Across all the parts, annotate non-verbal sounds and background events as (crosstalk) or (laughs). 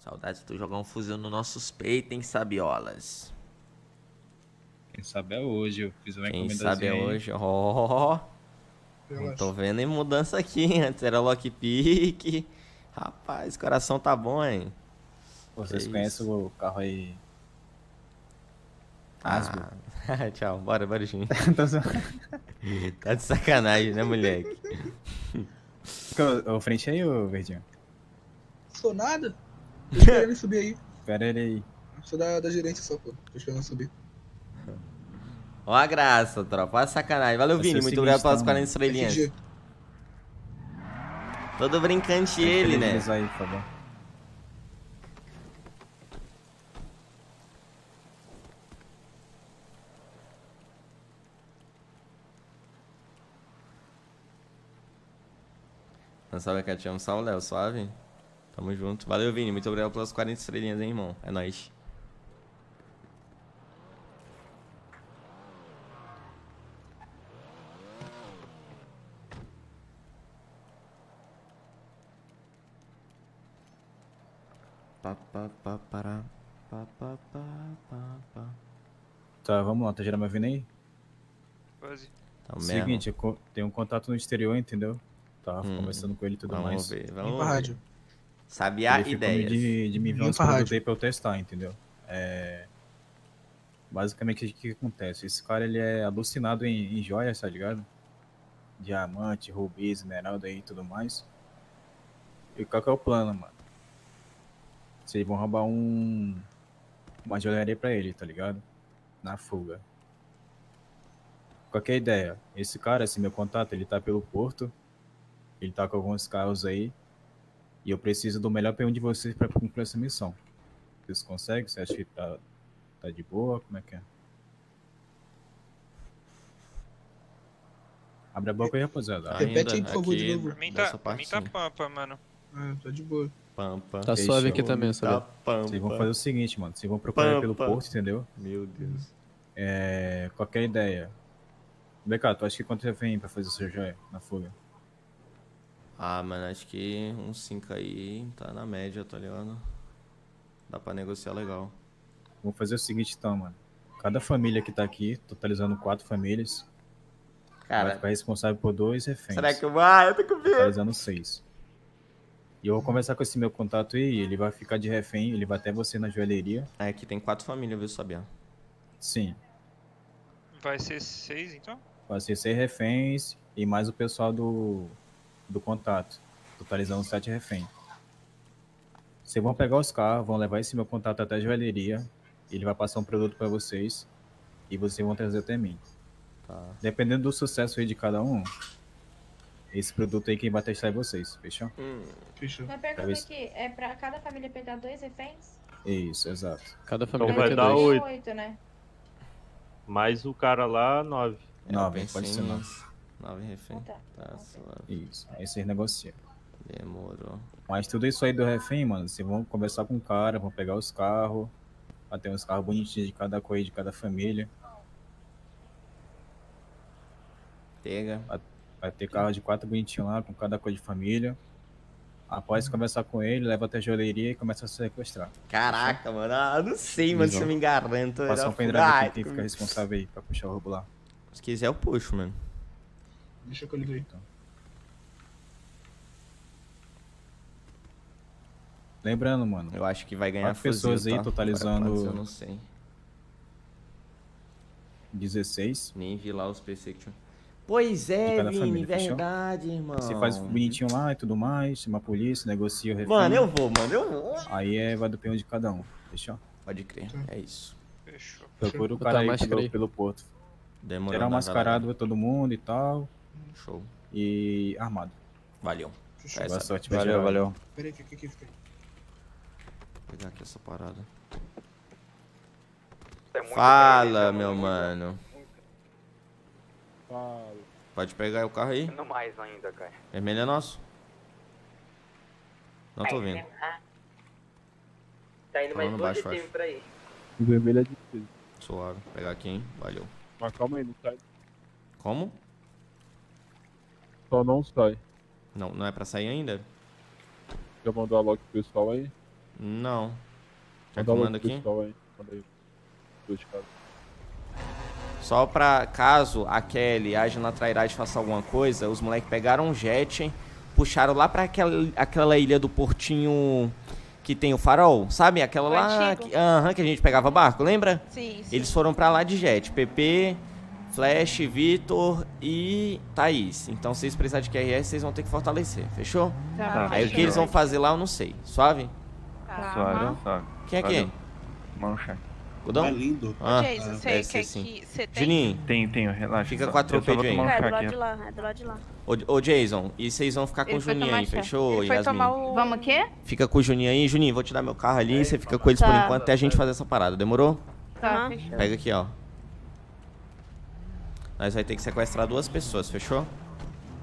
Saudades de tu jogar um fuzil nos nossos peitos, hein, Sabiolas? Quem sabe é hoje, eu fiz uma Quem encomendazinha sabe é hoje, ó. Não Relaxa. tô vendo em mudança aqui, hein? Antes era lockpick. Rapaz, coração tá bom, hein? Vocês Que conhecem isso. o carro aí? Asgo. Ah, (laughs) tchau, bora, bora, Jim. (laughs) (laughs) Tá de sacanagem, né, moleque? Fica ô, frente aí, ô Verdinho. Sou nada. Tô esperando (laughs) ele subir aí. Espera ele aí. Sou da, da gerência só, pô. Tô esperando subir. Ó a graça, tropa. Ó a sacanagem. Valeu, Vai Vini. o Muito obrigado pelas então, 40 estrelinhas. FG. Todo brincante ele, né? Aí, por favor. Não sabe que eu te amo, salve, Léo. Suave? Tamo junto. Valeu, Vini. Muito obrigado pelas 40 estrelinhas, hein, irmão. É nóis. Tá, vamos lá, tá gerando meu vindo aí? Quase. Tá. Seguinte, tenho um contato no exterior, entendeu? Tava Hum, conversando com ele e tudo Vamos mais. ver, Vem vamos ver. rádio. Sabiá ele ficou ideias. de, de me enviar Vem uns pra eu testar, entendeu? É... Basicamente, o que, acontece? Esse cara, ele é alucinado em, em joias, tá ligado? Diamante, rubi, esmeralda aí e tudo mais. E qual que é o plano, mano? Vocês vão roubar um... Uma joalheria pra ele, tá ligado? Na fuga. Qual que é a ideia? Esse cara, esse meu contato, ele tá pelo porto. Ele tá com alguns carros aí. E eu preciso do melhor P1 de vocês pra cumprir essa missão. Vocês conseguem? Você acha que tá, tá de boa? Como é que é? Abre a boca aí, rapaziada. Repete Ainda aí, por favor, de aqui novo. Pra mim tá, pra mim tá partezinha. pampa, mano. Ah, tá de boa. Pampa. Tá Fechou. suave aqui também, Tá sabe? pampa. Vocês vão fazer o seguinte, mano. Vocês vão procurar pelo Pampa. porto, entendeu? Meu Deus. É, qualquer ideia. BK, tu acha que quanto você vem pra fazer essa joia na fuga? Ah, mano, acho que uns 5 aí tá na média, tá ligado? Dá pra negociar legal. Vamos fazer o seguinte então, mano. Cada família que tá aqui, totalizando quatro famílias, vai Cara, ficar responsável por dois reféns. será que eu vai? Eu tô com medo. totalizando seis. E eu vou conversar com esse meu contato aí, ele vai ficar de refém, ele vai até você na joalheria. Ah, aqui tem quatro famílias, viu, Sabiá? Sim, Vai ser seis, então? vai ser seis reféns e mais o pessoal do, do contato, totalizando sete reféns. Vocês vão pegar os carros, vão levar esse meu contato até a joalheria, ele vai passar um produto para vocês e vocês vão trazer até mim. Tá. Dependendo do sucesso aí de cada um, esse produto aí quem vai testar é vocês, fechou? Fechou. Uma pergunta Talvez- aqui, é pra cada família pegar dois reféns? Isso, exato. Cada família vai vai dar dois. oito. oito, né? Mais o cara lá, nove. É, Nove, pode ser nove. Nove refém. Tá. Tá suave. Isso, aí vocês negociam. Demorou. Mas tudo isso aí do refém, mano, vocês vão conversar com o cara, vão pegar os carros, vai ter uns carros bonitinhos de cada coisa, de cada família. Pega. Vai ter carro de quatro bonitinhos lá, com cada coisa de família. Após conversar com ele, leva até a joalheria e começa a se sequestrar. Caraca, mano. Ah, não sei, mano, se eu me garanto. Passa um pendrive aqui, quem fica responsável aí pra puxar o roubo lá. Se quiser, eu puxo, mano. Deixa que eu ligo aí. Lembrando, mano, Eu acho que vai ganhar Quatro pessoas fuzil, aí, tá? totalizando- Eu não sei. 16. Nem vi lá os PC que tinha. Pois é, Vini, verdade, irmão. Você faz bonitinho lá e tudo mais, chama a polícia, negocia o refém. Mano, eu vou, mano, eu vou. Aí é, vai do peão de cada um, fechou? Pode crer, é isso. Fechou. Procura o cara aí pelo, pelo porto. Demorou. Geral né, mascarado pra todo mundo e tal. Show. E armado. Valeu. Essa- Boa sorte, Valeu, valeu. Pera aí, fica aqui, fica aí. Vou pegar aqui essa parada. É Fala, bem, meu muito- mano. Pode pegar o carro aí? Não mais ainda, cara. Vermelho é nosso? Não tô vendo. Tá indo mais Falando dois acho. pra aí. O vermelho é difícil. Suave. Vou pegar aqui, hein? Valeu. Mas calma aí, não sai. Como? Só não sai. Não, não é pra sair ainda? Já mandou a lock pro pessoal aí? Não. Quer que Manda eu mando aqui? pessoal aí. Manda aí. Dois cada. Só pra caso a Kelly age na trairagem e faça alguma coisa, os moleques pegaram um jet, puxaram lá pra aquela, aquela ilha do portinho que tem o farol, sabe? Aquela O lá que, aham, que a gente pegava barco, lembra? Sim, sim. Eles foram pra lá de jet. PP, Flash, Vitor e Thaís. Então, se vocês precisarem de QRS, vocês vão ter que fortalecer, fechou? Tá, Aí o que eles vão fazer lá, eu não sei. Suave? Tá. Suave, suave. Quem é quem? Valeu. Mancha. Gudão? É lindo. Ah, Jason, você quer sim. que. Você tem. Juninho, Tenho, tenho, relaxa. Fica com a tropeira aí. É, do lado aqui. de lá, é do lado de lá. ô, ô Jason, e vocês vão ficar com o Ele foi Juninho aí, chá. fechou, Ele foi Yasmin? tomar o. Vamos o quê? Fica com o Juninho aí. Juninho, vou te dar meu carro ali, você fica com eles por Tá. enquanto até a gente fazer essa parada, demorou? Tá, fechou. Pega aqui, ó. Nós vai ter que sequestrar duas pessoas, fechou?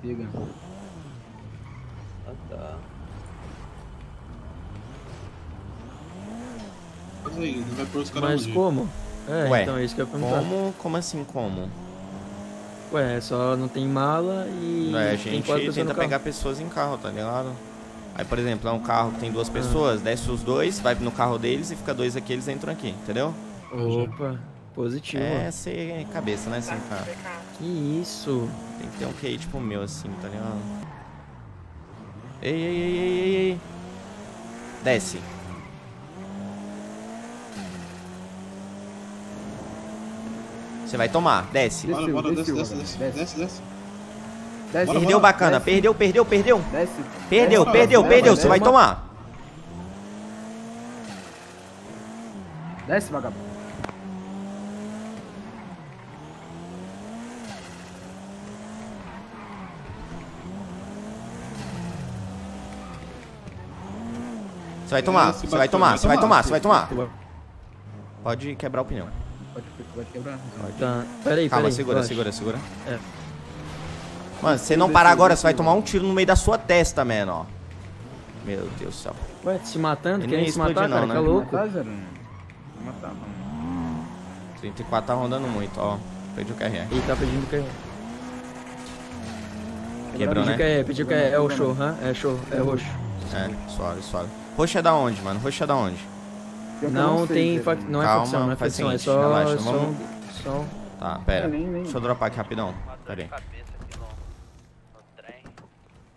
Diga. Mas aí, vai pôr os caras Mas como? É, Ué, então é isso que eu ia perguntar. Como? Como assim, como? Ué, só não tem mala e. É, a tem gente tenta pegar pessoas em carro, tá ligado? Aí, por exemplo, é um carro que tem duas pessoas, desce os dois, vai no carro deles e fica dois aqui, eles entram aqui, entendeu? Opa, positivo. É ser cabeça, né, assim, cara? Que isso? Tem que ter um QI tipo o meu, assim, tá ligado? Ei, ei, ei, ei, ei, ei. Desce. Você vai tomar, desce. Bora, bora, desce, desceu, desce, desce, Desce. desce, desce. Desce. Bora, Perdeu, bora, bacana. desce. Perdeu, perdeu, perdeu. Desce. Perdeu, perdeu, perdeu. Você vai tomar. Desce, vagabundo. Você vai tomar, você vai tomar, você vai tomar, você vai tomar. Pode quebrar o pneu. Pode, pode quebrar. Tá. Peraí, Calma, segura, segura, segura. É. Mano, se você não parar agora, você vai tomar um tiro no meio da sua testa, mano, ó. Meu Deus do céu. Ué, se matando? Ele Querem nem se matar, cara? não, Que é né? louco. Matar, zero? Não matar, não. 34 tá rondando muito, ó. Perdi o KR. Ele tá pedindo que Quebrou, Pediu né? é, pediu que é, é o show, hã? É show, é roxo. É, suave, suave. Roxo é da onde, mano? Roxo é da onde? Não sei, tem, fac... não é Calma, facção, não é facção, é só, relaxa, só, vamos- só... Tá, pera. Nem- nem- Deixa eu dropar aqui rapidão. Pera aí.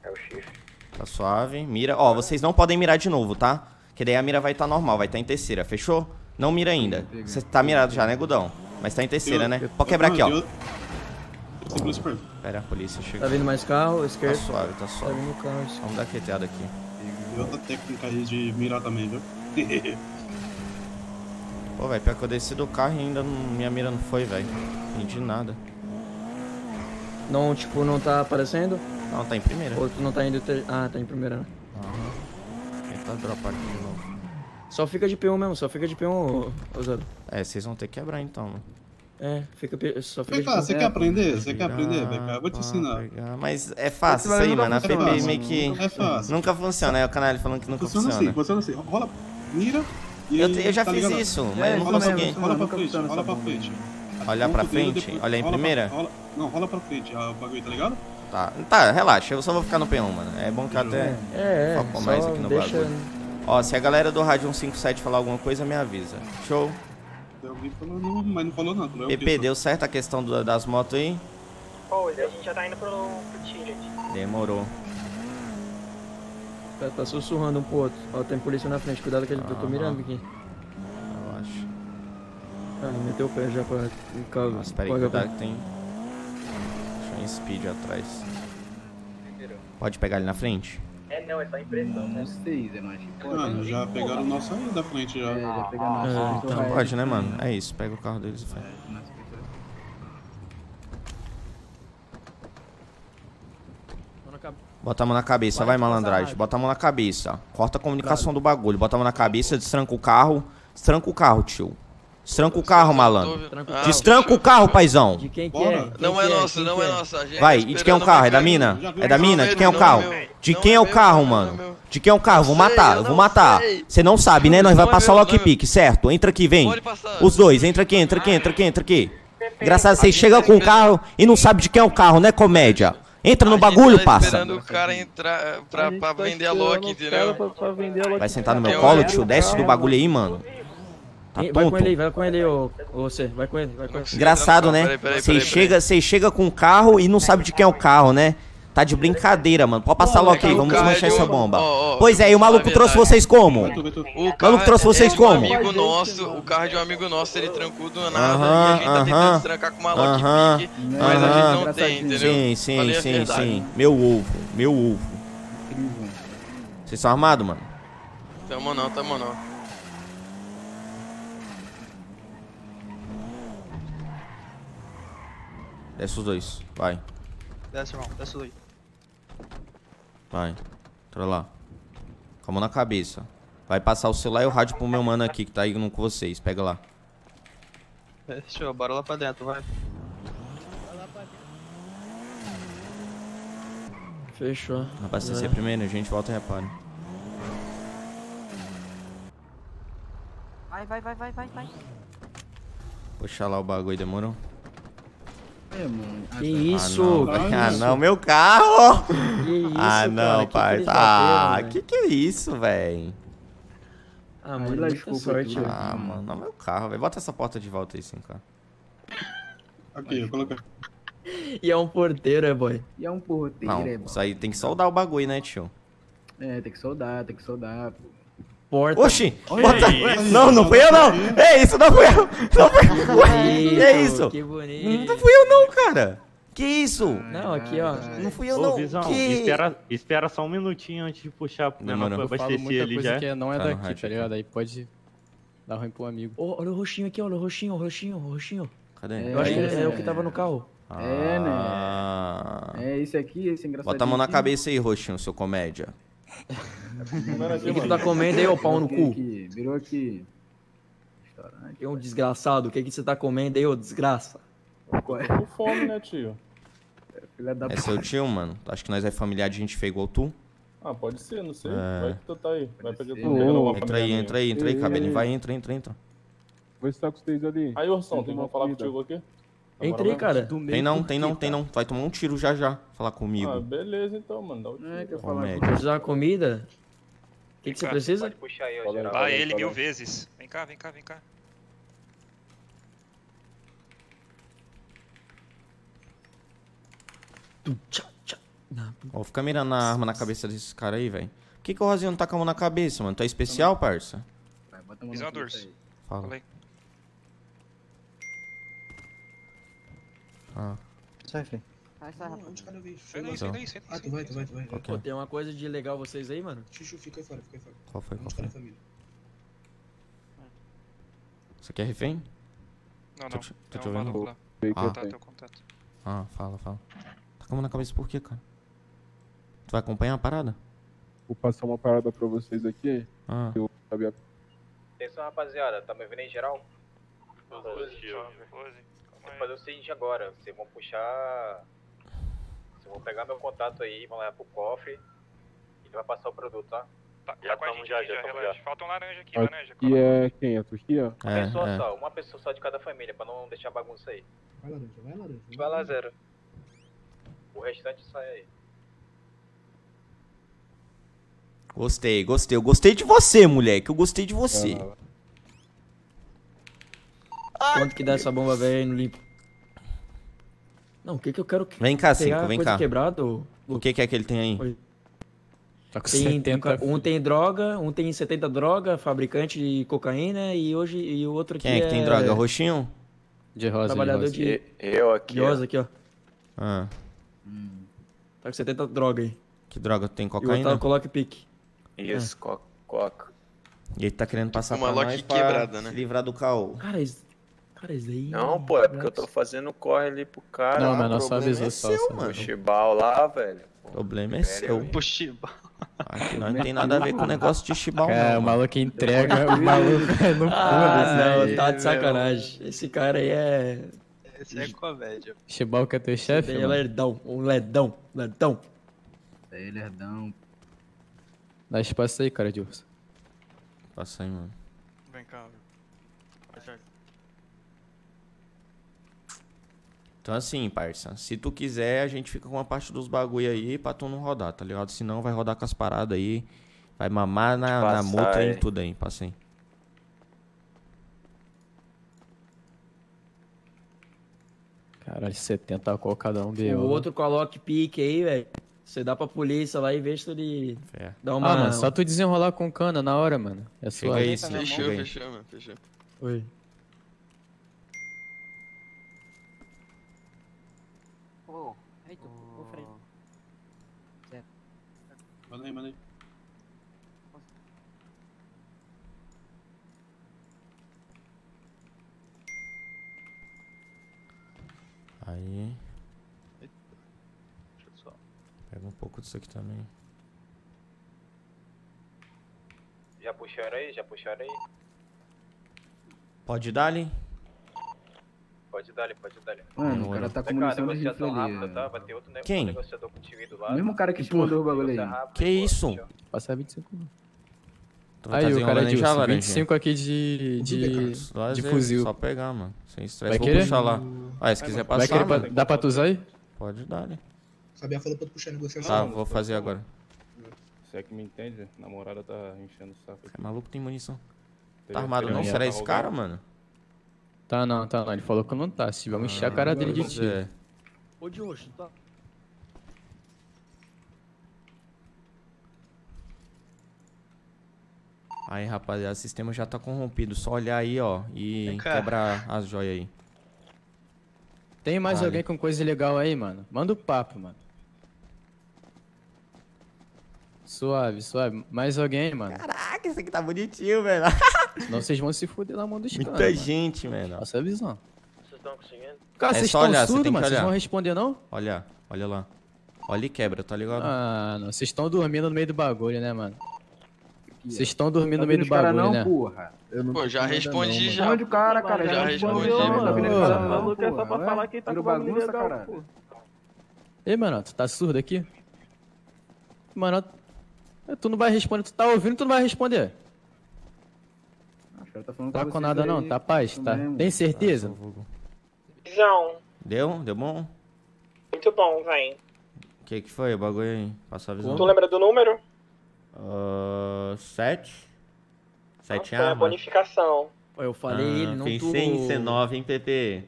É o chifre. Tá suave. Mira. Ó, vocês não podem mirar de novo, tá? Que daí a mira vai estar normal, vai estar em terceira, fechou? Não mira ainda. Você tá mirado já, né, Gudão? Mas tá em terceira, né? Pode quebrar aqui, ó. Pera, a polícia Tá chegou. vindo mais carro, Tá esquerdo. suave, tá Tá suave. vindo carro. Vamos dar quieteada aqui. E outra técnica aí de mirar também, viu? (laughs) Pô, velho, pior que eu desci do carro e ainda não- minha mira não foi, velho. Não entendi nada. Não, tipo, não tá aparecendo? Não, tá em primeira. Ou tu não tá indo... Ter... Ah, tá em primeira, né? Aham. Tentar dropar aqui de novo. Só fica de P1 mesmo, só fica de P1, ô- ô. É, vocês vão ter que quebrar então, mano. É, fica, só fica Vem cá, P1. você quer aprender? Você quer aprender? Vem cá, eu vou te ensinar. pegar. Mas é fácil isso aí, nunca mano. A PP meio que É fácil. nunca funciona. É o canal falando que nunca Funciona assim, funciona. funciona assim. Rola, mira e... Eu, eu já tá fiz ligado? isso, É, mas eu não consegui. Rola pra frente, funciona rola pra frente. Olhar Aponta pra frente? Olhar em primeira? rola- Não, rola pra frente ah, o bagulho, tá ligado? Tá, tá, relaxa. Eu só vou ficar no P1, mano. É bom que eu até. É, é, mais aqui no deixa... bagulho. Ó, se a galera do Rádio 157 falar alguma coisa, me avisa. Show. Eu vi falando, mas não falou nada. não é o PP, deu certo a questão do- das motos aí? Pô, a gente já tá indo pro, pro gente. Demorou. Tá, tá sussurrando um pro outro. Ó, tem polícia na frente, cuidado que ele... eu tô Aham. mirando aqui. Relaxa. Ah, ele meteu o pé já pra... Calma, Nossa, pera aí, cuidado que tem. Deixa eu speed atrás. Pode pegar ele na frente? É, não, é só impressão. Não sei, Zé, mas... Mano, já pegaram o nosso aí da frente já. É, já pegaram É, nosso. Então pode, né, mano? É isso, pega o carro deles e vai. Bota a mão na cabeça, vai malandragem. Bota a mão na cabeça. Corta a comunicação do bagulho. Bota a mão na cabeça, destranca o carro. Destranca o carro, tio. Destranca o carro, malandro. Tranquilo. Destranca o carro, paizão. De quem que é? Quem Não que é é? nosso, não é nosso. A gente Vai, tá e de quem é o carro? É da mina? É da mina? De é quem é o carro? é. De quem é é o meu, carro, é mano? De quem é o carro? Vou matar, eu vou não matar. Você não sabe, né? Nós vai é passar o é lockpick, certo? Entra aqui, vem. Os dois, entra aqui, entra aqui, entra aqui, entra aqui. Engraçado, vocês chegam com o carro e não sabem de quem é o carro, né, comédia? Entra no bagulho, tá parça. esperando o cara entrar pra, A gente pra tá vender a Loki, entendeu? Vai sentar no meu colo, tio. Desce do bagulho aí, mano. Tá Vai com tonto. ele aí, vai com ele aí, ô, ô, você. Vai com ele, vai com ele. Engraçado, né? Peraí, peraí, Vocês peraí, chega, vocês chega com o carro e não sabe de quem é o carro, né? Tá de brincadeira, mano. Pode passar logo aí, o vamos é desmanchar de essa bomba. ó, ó, Pois é, e o maluco trouxe vocês como? O carro trouxe é vocês de um como? amigo nosso, o carro de um amigo nosso, ele trancou do nada Aham, e a gente tá tentando destrancar com uma aham, lockpick, mas a gente não tem, entendeu? Sim, sim, sim, verdade. sim. Meu ovo, meu ovo. Vocês são armados, mano? Tamo não, tamo não. Desce os dois. Vai, Desce, irmão. Desce daí. vai. Entra lá. Com a mão na cabeça. Vai passar o celular e o rádio pro meu mano aqui que tá aí com vocês. Pega lá. Fechou, bora lá pra dentro, vai. Fechou. Abastecer É. primeiro, a gente volta e repara. Vai, vai, vai, vai, vai, vai. Puxa lá o bagulho, demorou? Que Ah, isso? não, que velho. ah, não, meu carro! Que isso, ah, não? Que pai. que eles Ah, que que é isso, velho? Ah, mano, muita sorte. Ah, mano, não é meu carro, velho. Bota essa porta de volta aí, sim, cara. Aqui, eu coloquei. E é um porteiro, é, boy? E é um porteiro, Não, é, bom. isso aí tem que soldar o bagulho, né, tio? É, tem que soldar, tem que soldar. pô. Porta. Oxi! Bota... Não, não fui eu, não! É isso, não fui eu! Não fui eu! Ué, é isso? Que bonito. Não fui eu, não, cara! Que isso? Não, aqui, ó. Não fui eu, Ô, não! Visão, que... espera, espera só um minutinho antes de puxar pro menor Demorou. pra Eu falo abastecer muita ali coisa já. que não é Tá no daqui, tá ligado? Aí pode dar ruim pro amigo. Ô, olha o roxinho aqui, olha o roxinho, o roxinho, o roxinho. Cadê? Eu acho que É. é o que tava no carro. É, né? Ah. É, esse aqui, esse engraçado. Bota a mão na cabeça aí, roxinho, seu comédia. O que, que tu tá comendo aí, ô pau no cu? Aqui, virou aqui. Restaurante. É um desgraçado. O que, que você tá comendo aí, ô desgraça? Tô com fome, né, tio? Filha da É seu tio, mano? Acho que nós é familiar de gente feia igual tu. Ah, pode ser, não sei. É. Vai que tu tá aí. Vai pegar tu uma Entra aí, entra aí, entra aí, cabelinho. Vai, entra, entra, entra. Vou estar com vocês ali. Aí, Orson, tem uma como falar contigo aqui? Entrei, cara. Tem não, tem não, tem não. Vai tomar um tiro já já. Falar Ah, comigo. beleza então, mano. Dá o Não é que eu tiro. falo. Comédia. Precisar comida? O que, que você precisa? Pode puxar geral. aí, ele mil vezes. Vem cá, vem cá, vem cá. Ó, fica mirando na arma na cabeça desses caras aí, velho. Por que, que o Rosinho não tá com a mão na cabeça, mano? Tu é especial, parça? Vai, bota a mão Visão na cabeça Durso. aí. Fala. Fala Ah, Sai, sai, Onde cada vez? Sai daí, sai daí, sai daí. Ah, tu vai, tu vai, tu vai. Pô, tem uma coisa de legal vocês aí, mano. Chuchu, fica aí fora, fica aí fora. Qual foi, qual foi? família? Você quer refém? Não, Tô não. te- tô é te ouvindo. lá. Ah. É o contato. Ah, fala, fala. Tá com a mão na cabeça por quê, cara? Tu vai acompanhar a parada? Vou passar uma parada pra vocês aqui. Ah, Eu sabia. Atenção, rapaziada. Tá me ouvindo em geral? Positivo. Vou fazer o seguinte agora. Vocês vão puxar... Vocês vão pegar meu contato aí, vão levar pro cofre. E vai passar o produto, tá? Tá, Já tá gente já, já já, relaxa. já. Falta um laranja aqui, Aqui laranja. E é quem? A Turquia? Uma é, pessoa é. só, uma pessoa só de cada família, pra não deixar bagunça aí. Vai laranja, vai laranja. Vai lá, zero. O restante sai aí. Gostei, gostei. Eu gostei de você, moleque. Eu gostei de você. Quanto que dá essa bomba velha aí no limpo? Não, o que que eu quero que Vem cá, cinco, vem cá. quebrada, ô? O que, que é que ele tem aí? Oi. Tá com Tem, 70. um tem droga, um tem 70 droga, fabricante de cocaína e hoje e o outro aqui Quem é que tem droga? Roxinho? De rosa, de trabalhador rosa. de, Eu aqui, de rosa aqui, ó. Ah, Tá com 70 droga aí. que droga tem E o outro cocaína? tá coloque pique. Isso, co coca. E ele tá querendo passar Uma pra nós pra quebrada, né? se livrar do caô. Cara, isso, cara, isso aí... Não, pô, é porque eu tô fazendo corre ali pro cara. Não, mas nós o só avisou é só, seu, mano. O Chibal lá, velho. O problema é Velho, seu. Puxiba. Aqui nós não tem nada a ver com o negócio de chibal, Cara, não. o mano. maluco entrega, o (laughs) maluco não Ah, foda-se, não, né? tá de sacanagem. Esse cara aí é... Esse é comédia. Chibal que é teu chefe, Ele é lerdão, um ledão, ledão. É lerdão. Dá espaço aí, cara, Dilson. Passa aí, mano. Vem cá. Então assim, parça, se tu quiser, a gente fica com uma parte dos bagulho aí pra tu não rodar, tá ligado? Senão vai rodar com as paradas aí, vai mamar na, na Passar, multa e é. tudo aí, passa aí. Caralho, 70 qual cada um O deu. outro coloque pique aí, velho. Você dá pra polícia lá e vê se ele É. dá uma... Ah, mano, só tu desenrolar com cana na hora, mano. É sim. Fechou, fechou, mano. Fechou. Oi. Manda aí, manda aí. Aí, Deixa eu só. Disso aqui também. Já puxaram aí? Já puxaram aí? Pode dar ali? Pode dar ali, pode dar ali. Mano, o cara tá com munição de rifle negociação ali. rápida, tá? Vai ter outro Quem? negociador contigo aí do O lado. mesmo cara que te mandou o bagulho aí. Rápido, Que pô, isso? Passar 25 mil. Tu Aí, o cara disse, já, Laranjinha? 25 aqui de, de, Só de fuzil. Só pegar, mano. Sem estresse. Vai Vou querer? puxar lá. Ah, se quiser Vai passar, querer pra- mano. dá pra tu usar aí? Pode dar ali. Sabia falou pra tu puxar a negociação. Tá, vou fazer agora. Você é que me entende? A namorada tá enchendo o saco. É maluco, tem munição. Tá armado não? Será esse cara, mano? Tá não, tá não. Ele falou que não tá. Se vamos encher a cara dele de tiro. Ô, de roxo, tá? Aí, rapaziada, o sistema já tá corrompido. Só olhar aí, ó, e Vem cá. quebrar as joias aí. Tem mais Vale. alguém com coisa legal aí, mano? Manda o papo, mano. Suave, suave. Mais alguém, mano? Caraca, esse aqui tá bonitinho, velho. (laughs) Senão vocês vão se fuder na mão dos caras. Muita mano. gente, mano. Passa a visão. Vocês estão conseguindo? Cara, É vocês estão surdos, mano? Vocês vão responder, não? Olha, olha lá. Olha e quebra, tá ligado? Ah, não. Vocês estão dormindo no meio do bagulho, né, mano? Vocês estão dormindo Tá no meio do bagulho, não, né? porra? Eu não Pô, já respondi não, já. Responde o cara, cara. Já respondeu, respondi, mano. Tá Maluco, é só pra falar quem tá com bagulho legal, caralho. pô. Ei, mano, tu tá surdo aqui? Mano, tu não vai responder. Tu tá ouvindo, tu não vai responder. Tá falando Tá com com vocês nada não? aí, Tá paz? Tá? mesmo. Tem certeza? Visão. Deu? Deu bom? Muito bom, véi. O que que foi o bagulho aí? Passa a visão. Tu lembra do número? Ah, sete? Sete Foi a armas? bonificação. Eu falei Ah, ele, não Pensei tu... em C9, hein, PP?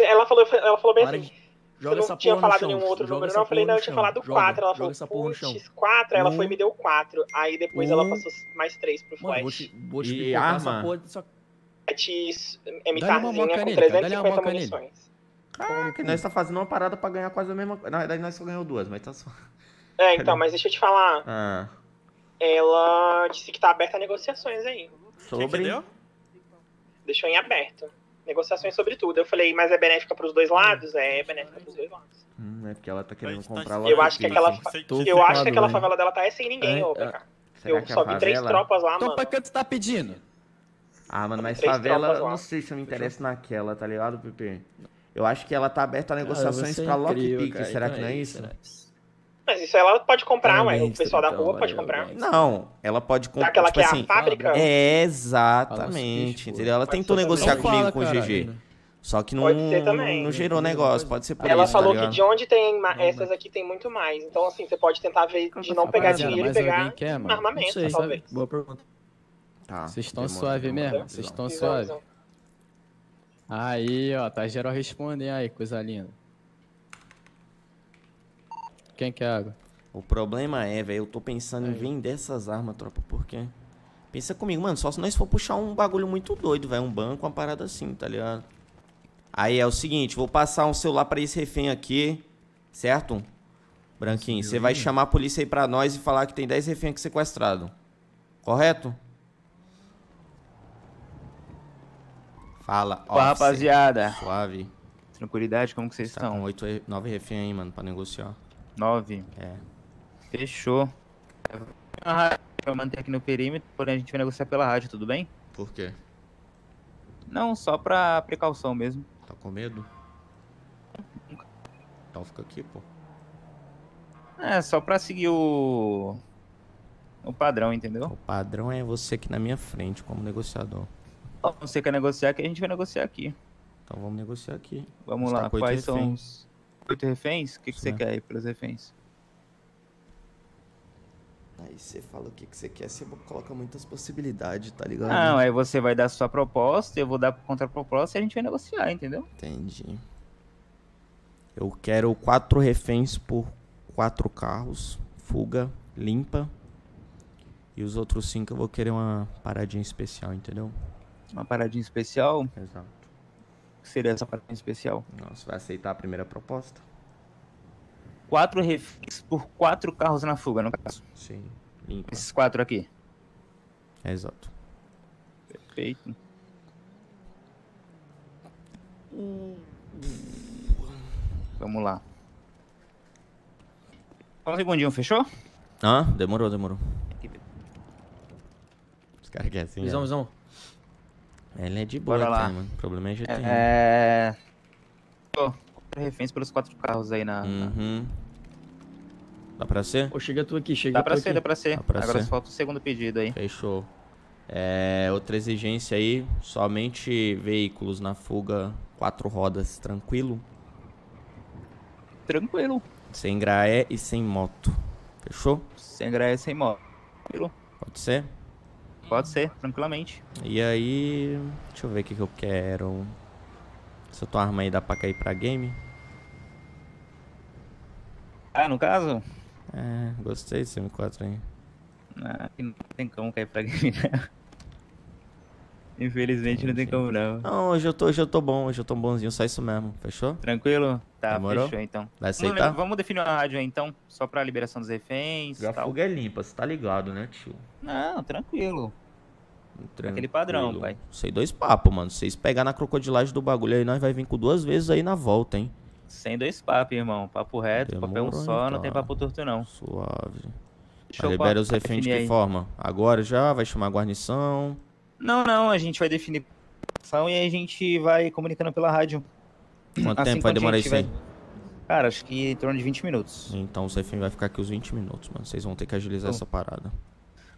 Ela falou, ela falou bem Para assim. Joga não essa tinha falado nenhum outro Joga número, não. Eu falei, não, eu tinha falado Joga, 4. Ela joga falou, essa porra no chão. putz, 4. Ela foi e Um. me deu 4. Aí depois ela Um. passou mais 3 pro Mano, vou flash. te, vou te E arma? porra dessa... 7 Dá-lhe uma MKzinha com nele, cara, dá-lhe uma 350 moca nele. munições. Caraca, nós tá fazendo uma parada pra ganhar quase a mesma coisa. Na verdade, nós só ganhou duas, mas tá só. É, então, mas deixa eu te falar. (laughs) Ah, Ela disse que tá aberta a negociações aí. sobre. Deixou em aberto. Negociações sobre tudo. Eu falei, mas é benéfica pros dois lados? É, é benéfica pros dois lados. Hum, é porque ela tá querendo comprar lá. Eu acho que aquela, eu acho que aquela hein? favela dela tá é sem ninguém, É, ô, é. PK. Será Eu só vi três tropas lá, Então mano. pra que tu tá pedindo? Ah, mano, mas favela, eu não sei se eu me interesso naquela, tá ligado, PP? Eu acho que ela tá aberta a negociações você é pra lockpick, cara, será então que não é é isso? Isso, Mas isso ela pode comprar, ué. O pessoal da então, rua pode comprar. Não, ela pode comprar, Daquela tipo que é a assim... fábrica? É, exatamente, bichos, entendeu? Ela tentou negociar Não comigo fala, com o GG. né? Só que não, Pode ser também. não gerou negócio, pode ser por Ela isso, tá falou que ligado? de onde tem essas aqui tem muito mais. Então, assim, você pode tentar ver de não pegar dinheiro e pegar quer, armamento, sei, talvez. Boa pergunta. Tá, Vocês estão suave mesmo? Vocês estão suave? Aí, ó, tá geral respondendo aí, coisa linda. Quem quer água? O problema é, velho, eu tô pensando em vender essas armas, tropa, porque... Pensa comigo, mano, só se nós for puxar um bagulho muito doido, velho, um banco, uma parada assim, tá ligado? Aí é o seguinte, vou passar um celular pra esse refém aqui, certo? Branquinho, você vai chamar a polícia aí pra nós e falar que tem 10 reféns aqui sequestrados. Correto? Fala, Opa, officer. rapaziada. Suave. Tranquilidade, como que vocês Tá com estão? 8, 9 reféns aí, mano, pra negociar. Nove. É. Fechou. Pra manter aqui no perímetro, porém a gente vai negociar pela rádio, tudo bem? Por quê? Não, só pra precaução mesmo. Tá com medo? Então fica aqui, pô. É, só pra seguir o. O padrão, entendeu? O padrão é você aqui na minha frente como negociador. Ó, Você quer negociar aqui, a gente vai negociar aqui. Então vamos negociar aqui. Vamos tá lá, oito quais são os oito reféns? O que, que você quer aí pelos reféns? Aí você fala o que, que você quer, você coloca muitas possibilidades, tá ligado? Não, aí você vai dar a sua proposta, eu vou dar a contraproposta e a gente vai negociar, entendeu? Entendi. Eu quero quatro reféns por quatro carros, fuga, limpa. E os outros cinco eu vou querer uma paradinha especial, entendeu? Uma paradinha especial? Exato. Que seria essa paradinha especial? Você vai aceitar a primeira proposta? Quatro reféns por quatro carros na fuga, no caso. Sim, limpa. Esses quatro aqui. É exato. Perfeito. Vamos lá. Só um segundinho, fechou? Ah, demorou, demorou. Os caras querem assim. Visão, né? visão. Ele é de boa, Bora lá. até, mano. O problema é GTM. É. Pô, quatro reféns pelos quatro carros aí na. Uhum. Dá pra ser? Ô, chega tu aqui, chega Dá tu pra aqui. ser, dá pra ser. Dá pra Agora ser. só falta o segundo pedido aí. Fechou. É, outra exigência aí, somente veículos na fuga, quatro rodas, tranquilo. Tranquilo. Sem graé e sem moto. Fechou? Sem graé e sem moto. Tranquilo. Pode ser? Pode ser, tranquilamente. E aí, deixa eu ver o que, que eu quero. Essa tua arma aí dá pra cair pra game? Ah, no caso? É, gostei desse M4 aí. Ah, aqui não tem como cair pra game, né? Infelizmente não tem como não. Não, hoje eu tô, hoje eu tô bom, hoje eu tô bonzinho, só isso mesmo, fechou? Tranquilo? Tá, Demorou? fechou então. Vai Vamos, aceitar? vamos definir uma rádio aí então, só pra liberação dos reféns. A tal. fuga é limpa, você tá ligado, né, tio? Não, tranquilo. Tranquilo. Aquele padrão, pai. Sei dois papos, mano. Vocês pegar na crocodilagem do bagulho aí, nós vai vir com duas vezes aí na volta, hein? Sem dois papos, irmão. Papo reto, papel um Demorou, só, não tem papo torto não. Suave. Deixa eu libera os reféns de que aí. forma? Agora já? Vai chamar a guarnição? Não, não, a gente vai definir ação e aí a gente vai comunicando pela rádio. Quanto Assim tempo vai demorar isso aí? vai- Cara, acho que em torno de 20 minutos. Então o refém vai ficar aqui os 20 minutos, mano. Vocês vão ter que agilizar Então. essa parada.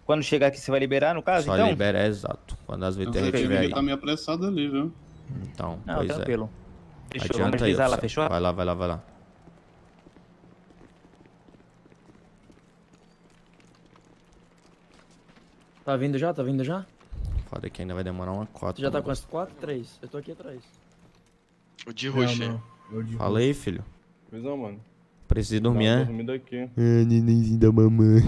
Quando chegar aqui você vai liberar, no caso, Só então? libera, é exato. Quando as VTR estiver aí. tá meio apressado ali, viu? Então, Não, pois tranquilo. é. Fechou, Adianta vamos aí, agilizar lá, oficial. fechou? Vai lá, vai lá, vai lá. Tá vindo já? Tá vindo já? Foda que ainda vai demorar uma cota. Tu já tá mano. com as quatro? Três. Eu tô aqui atrás. O de roxo aí. Fala aí, filho. Visão, mano. Precisa dormir, Dá uma é? dormida aqui. Ah, nenenzinho da mamãe.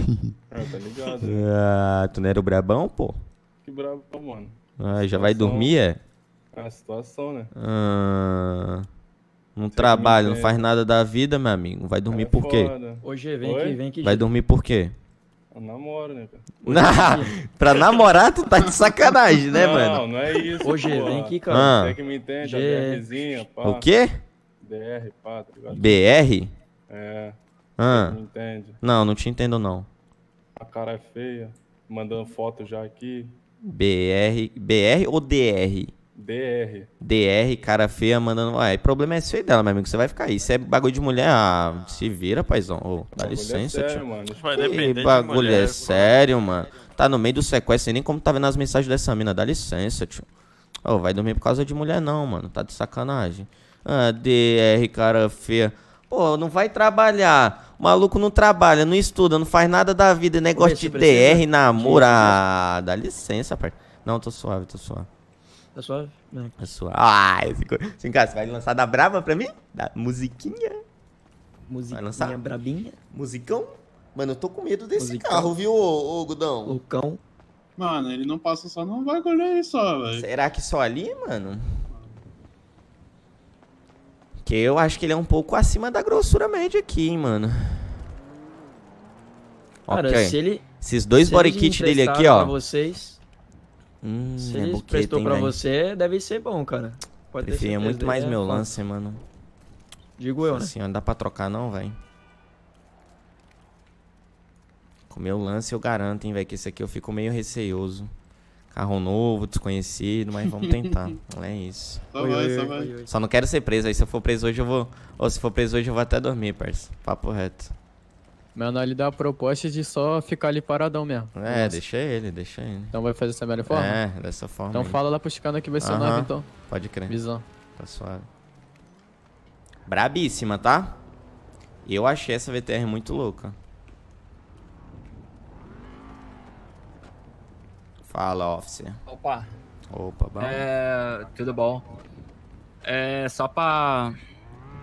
Ah, tá ligado? Ah, tu não era o brabão, pô? Que brabo, pô, mano. Ah, já vai dormir, é? É a situação, né? Ah, não trabalha, não faz nada da vida, meu amigo. Vai dormir por quê? Hoje vem Oi? aqui, vem aqui. Vai dormir por quê? Eu namoro, né, cara? Não, (laughs) pra namorar tu tá de sacanagem, né, não, mano? Não, é isso. Ô, Gê, vem aqui, cara. Ah. Você que me entende, a BRzinha, pá. O quê? BR, pá, tá ligado? BR? É. Ah. Me entende. Não, não te entendo não. A cara é feia. Mandando foto já aqui. BR, BR ou DR? DR. DR, cara feia, mandando. Ué, o problema é seu e dela, meu amigo. Você vai ficar aí. Se é bagulho de mulher, ah, se vira, paizão. Ô, dá é licença, sério, tio. mano. Vai Que depender de bagulho mulher, é pô. sério, mano. Tá no meio do sequestro, nem como tá vendo as mensagens dessa mina. Dá licença, tio. Ô, vai dormir por causa de mulher, não, mano. Tá de sacanagem. Ah, DR, cara feia. Pô, não vai trabalhar. O maluco não trabalha, não estuda, não faz nada da vida. Negócio Oi, de precisa? DR, namoro. Disso, Ah, dá licença, pai. Não, tô suave, tô suave. Tá suave? Vem. Tô suave. Ah, esse, co- esse cara, você vai lançar da brava pra mim? Da musiquinha? Musiquinha lançar? brabinha. Musicão? Mano, eu tô com medo desse Musicão. carro, viu, ô, ô Gudão? O cão. Mano, ele não passa só num bagulho aí só, velho. Será que só ali, mano? Que eu acho que ele é um pouco acima da grossura média aqui, hein, mano. Cara, ok. se ele. Esses dois body kit dele aqui, ó. Pra vocês, Hum, se é ele boqueta, prestou pra você, deve ser bom, cara. Pode ter Preferia muito mais é meu foda. lance, mano. Digo eu, né? Assim, não dá pra trocar não, velho. Com meu lance eu garanto, hein, velho, que esse aqui eu fico meio receioso. Carro novo, desconhecido, mas vamos tentar. (laughs) é isso. Só vai, só vai. Só não quero ser preso, aí se eu for preso hoje eu vou... Ou se for preso hoje eu vou até dormir, parça. Papo reto. Menor ele dá a proposta de só ficar ali paradão mesmo. É, deixa ele, deixa ele. Então vai fazer dessa melhor forma? É, dessa forma Então aí. fala lá pro Chicano que vai ser o 9 então. Pode crer. Visão. Tá suave. Brabíssima, tá? Eu achei essa VTR muito louca. Fala, officer. Opa. Opa, bom. É, tudo bom. É só pra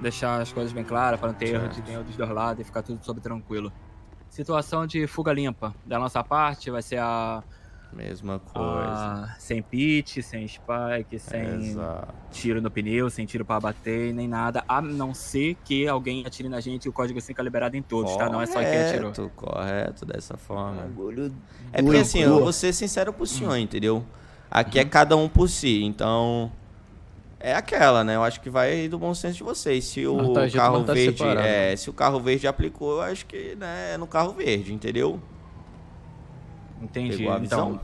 deixar as coisas bem claras, para não ter erro de nenhum dos dois lados e ficar tudo sob tranquilo. Situação de fuga limpa. Da nossa parte vai ser a. Mesma coisa. a sem pit, sem spike, sem Exato. tiro no pneu, sem tiro pra bater, nem nada. A não ser que alguém atire na gente e o código fica liberado em todos, tá? Não é só quem atirou. Correto, correto, dessa forma. Bagulho É porque assim, eu vou ser sincero pro senhor, entendeu? Aqui é cada um por si, então. É aquela, né? Eu acho que vai do bom senso de vocês. Se o tá, a carro tá verde. separado. É, se o carro verde aplicou, eu acho que né, é no carro verde, entendeu? Entendi. A? Então,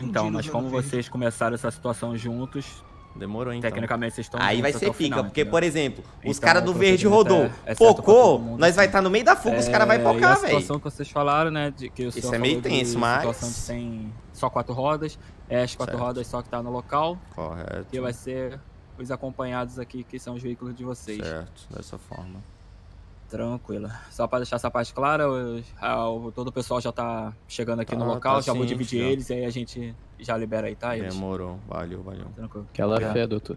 então mas como vocês começaram essa situação juntos, Demorou então. tecnicamente vocês estão Aí vai ser pica, final, porque, entendeu? por exemplo, os Então, caras do verde rodou, é- é focou, mundo, nós vai estar no meio da fuga, os caras vão É, e focar, a velho. situação que vocês falaram, né, de que o Isso é meio tenso, mas- situação de sem só quatro rodas, é as quatro Certo. rodas só que tá no local, Correto. que vai ser os acompanhados aqui, que são os veículos de vocês. Certo, dessa forma. Tranquilo. Só pra deixar essa parte clara, o- todo o pessoal já tá chegando aqui no Ah, local, tá já vou ciente, dividir já. eles e aí a gente já libera aí, tá? Eles? Demorou, valeu, valeu. Tranquilo. Aquela Obrigado. fé, doutor.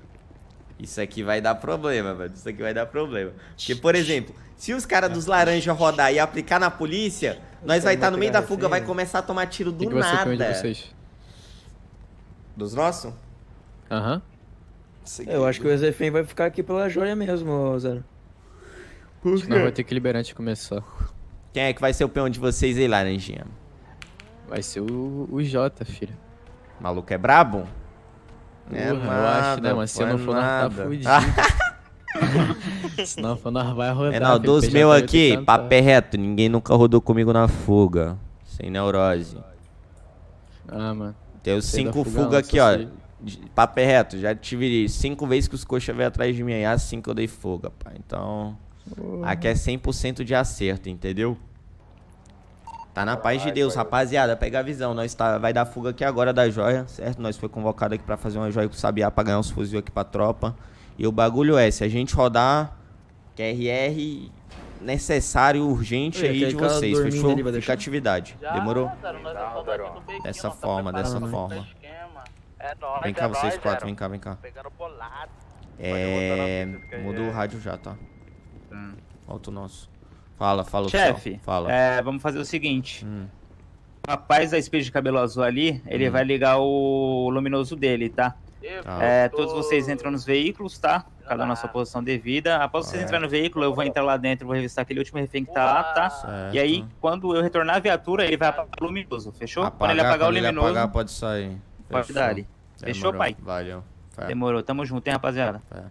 Isso aqui vai dar problema, velho. Isso aqui vai dar problema. Porque, por exemplo, se os caras dos laranja rodar e aplicar na polícia, nós vai estar no meio da fuga, vai começar a tomar tiro do que, que vai ser nada. de vocês? Dos nossos? Aham. Eu acho que o Ezefem vai ficar aqui pela joia mesmo, ô Zero. Acho que nós vai ter que liberar antes de começar. Quem é que vai ser o peão de vocês aí, laranjinha? Vai ser o, o Jota, filho. O maluco é brabo? Porra, eu acho, né, mas se não for, nós tá fudido. (laughs) Se não for, nós vai rodar. É, não, filho, dos meus aqui, papo é reto. Ninguém nunca rodou comigo na fuga. Sem neurose. Ah, mano. Sei da cinco fuga fugas não, aqui, ó. sei. Papo é reto. Já tive cinco vezes que os coxa veio atrás de mim aí. As cinco eu dei fuga, pá. Então, aqui é 100% de acerto, entendeu? Tá na paz de Deus, rapaziada. Pega a visão. Nós tá, vai dar fuga aqui agora da joia, certo? Nós foi convocado aqui pra fazer uma joia com o Sabiá pra ganhar uns fuzil aqui pra tropa. E o bagulho é, se a gente rodar QRR necessário, urgente aí de vocês, fechou? Fica atividade. Demorou? tá Dessa forma, dessa forma. É nóis, Vem cá, é vocês nóis, quatro, vem cá, vem cá. Pegando bolado. É. Muda o é- rádio já, tá? Falta o nosso. Fala, fala o Chefe. Fala. Hum. é, vamos fazer o seguinte. O rapaz da speed de cabelo azul ali, ele Hum. vai ligar o luminoso dele, tá? Tá. É, todos vocês entram nos veículos, tá? Cada na sua posição devida. Após vocês entrarem no veículo, eu vou entrar lá dentro, vou revistar aquele último refém que tá lá, tá? Certo. E aí, quando eu retornar a viatura, ele vai apagar o luminoso, fechou? quando Apagar, ele apagar quando o ele luminoso, apagar, pode sair. Pode Fechou. dar ali. Fechou, Demorou. pai? Valeu. Fé. Demorou. Tamo junto, hein, rapaziada? Fé.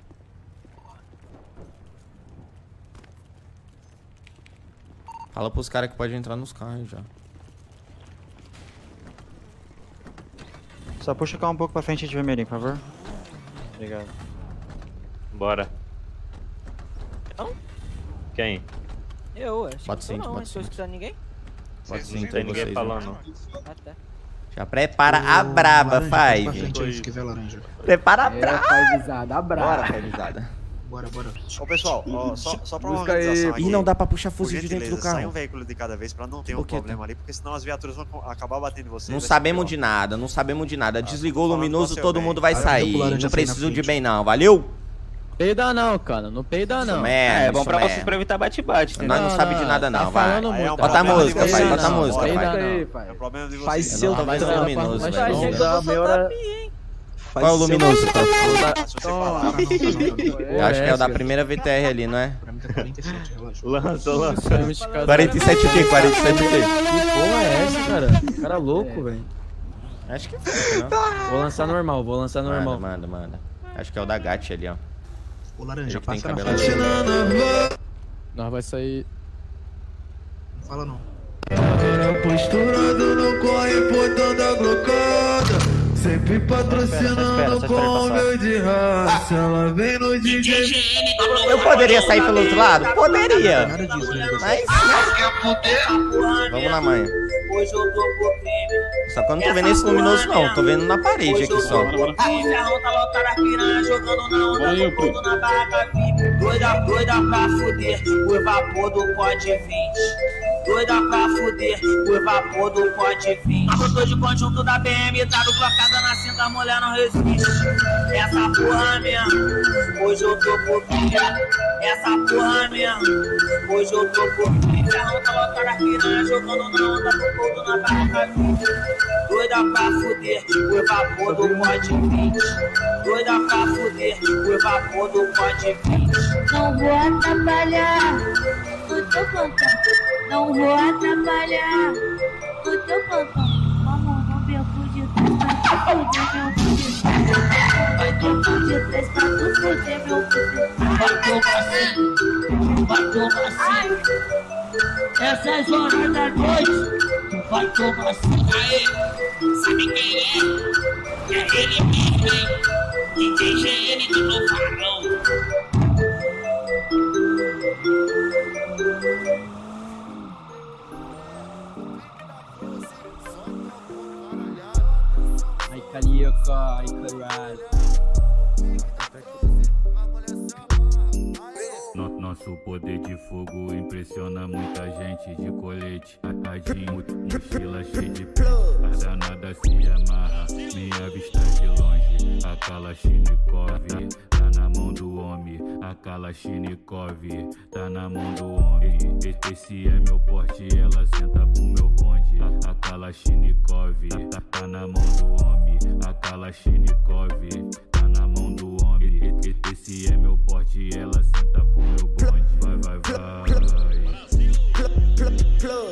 Fala pros caras que pode entrar nos carros já. Só puxa o carro um pouco pra frente de vermelhinho, por favor. Obrigado. Bora. Quem? Eu, acho Bota que cinto, não, bota não cinto. escutando ninguém. Pode sim, Não tem ninguém falando. Ah, tá. Já prepara a braba, Laranja, pra Five. frente aí, se quiser laranja. Prepara a É, braba. Fivezada, a braba. Bora, Fivezada. Bora, bora. Ô pessoal, ó, só, só pra uma Busca organização aí. aqui. Ih, não dá pra puxar fuzil de dentro do gentileza, Sai carro. um veículo de cada vez pra não ter um problema ali, porque senão as viaturas vão acabar batendo em vocês. Não sabemos de nada, não sabemos de nada. Desligou o falando luminoso, todo bem. mundo vai sair. Não preciso de bem, não. Valeu? Peida não, cara. Não peida não. merda, É, é bom isso pra merda. vocês pra evitar bate-bate, Nós não, Não, sabe de não, nada, tá não. Vai. falando é um Bota a música, pai. Bota a música, pai. Fica aí, pai. É o problema de vocês. Faz Eu seu ser trampo, luminoso, mas velho. Qual é o luminoso, tá? Você Eu acho que é o da primeira VTR ali, não é? Pra mim tá 47, relaxa. Lança, lança. 47 o quê? 47 o quê? Que porra é essa, cara? Cara louco, velho. Acho que não? Vou lançar normal, vou lançar normal. Manda, manda, manda. Acho que é o da Gat ali, ó. Ô, laranja, passa na frente. Nós vai sair. Não fala não. Posturado no corre, botando a glocada. Sempre patrocinando com o meu de raça. Ela vem no DJ. Eu poderia sair pelo outro lado? Poderia. Nada disso, né? Mas, Vamos na manhã. Hoje eu tô por crime. Só que eu não tô vendo esse luminoso não, tô vendo na parede aqui só. O ferrão tá a piranha, jogando na onda, tudo na barraca VIP. Doida, doida pra fuder, o vapor do pode 20. Doida pra fuder, o vapor do pode 20. Adotou de conjunto da BM, tá do blocada na cinta, a mulher não resiste. Essa porra mesmo, hoje eu tô por. Essa porra mesmo, hoje eu tô por. Ferrão tá lotado a piranha, jogando na onda, tudo na barraca. Doida pra fuder, o vapor do pode 20. Doida pra fuder, o vapor do pode 20. Não vou atrapalhar o teu plantão. Não vou atrapalhar o teu plantão. Essas horas da noite, tu vai tomar sim. Aê, sabe quem é? É ele mesmo, hein? DJ Nosso poder de fogo impressiona muita gente de colete, radinho, mochila cheia de pente. A danada se amarra, me avista de longe. A Kalashnikov tá na mão do homem. A Kalashnikov tá na mão do homem. Esse é meu porte, ela senta pro meu bonde. A- Kalashnikov tá, tá na mão do homem. A Kalashnikov tá na mão do homem. Esse é meu porte, ela senta pro meu bonde. Vai, vai, vai.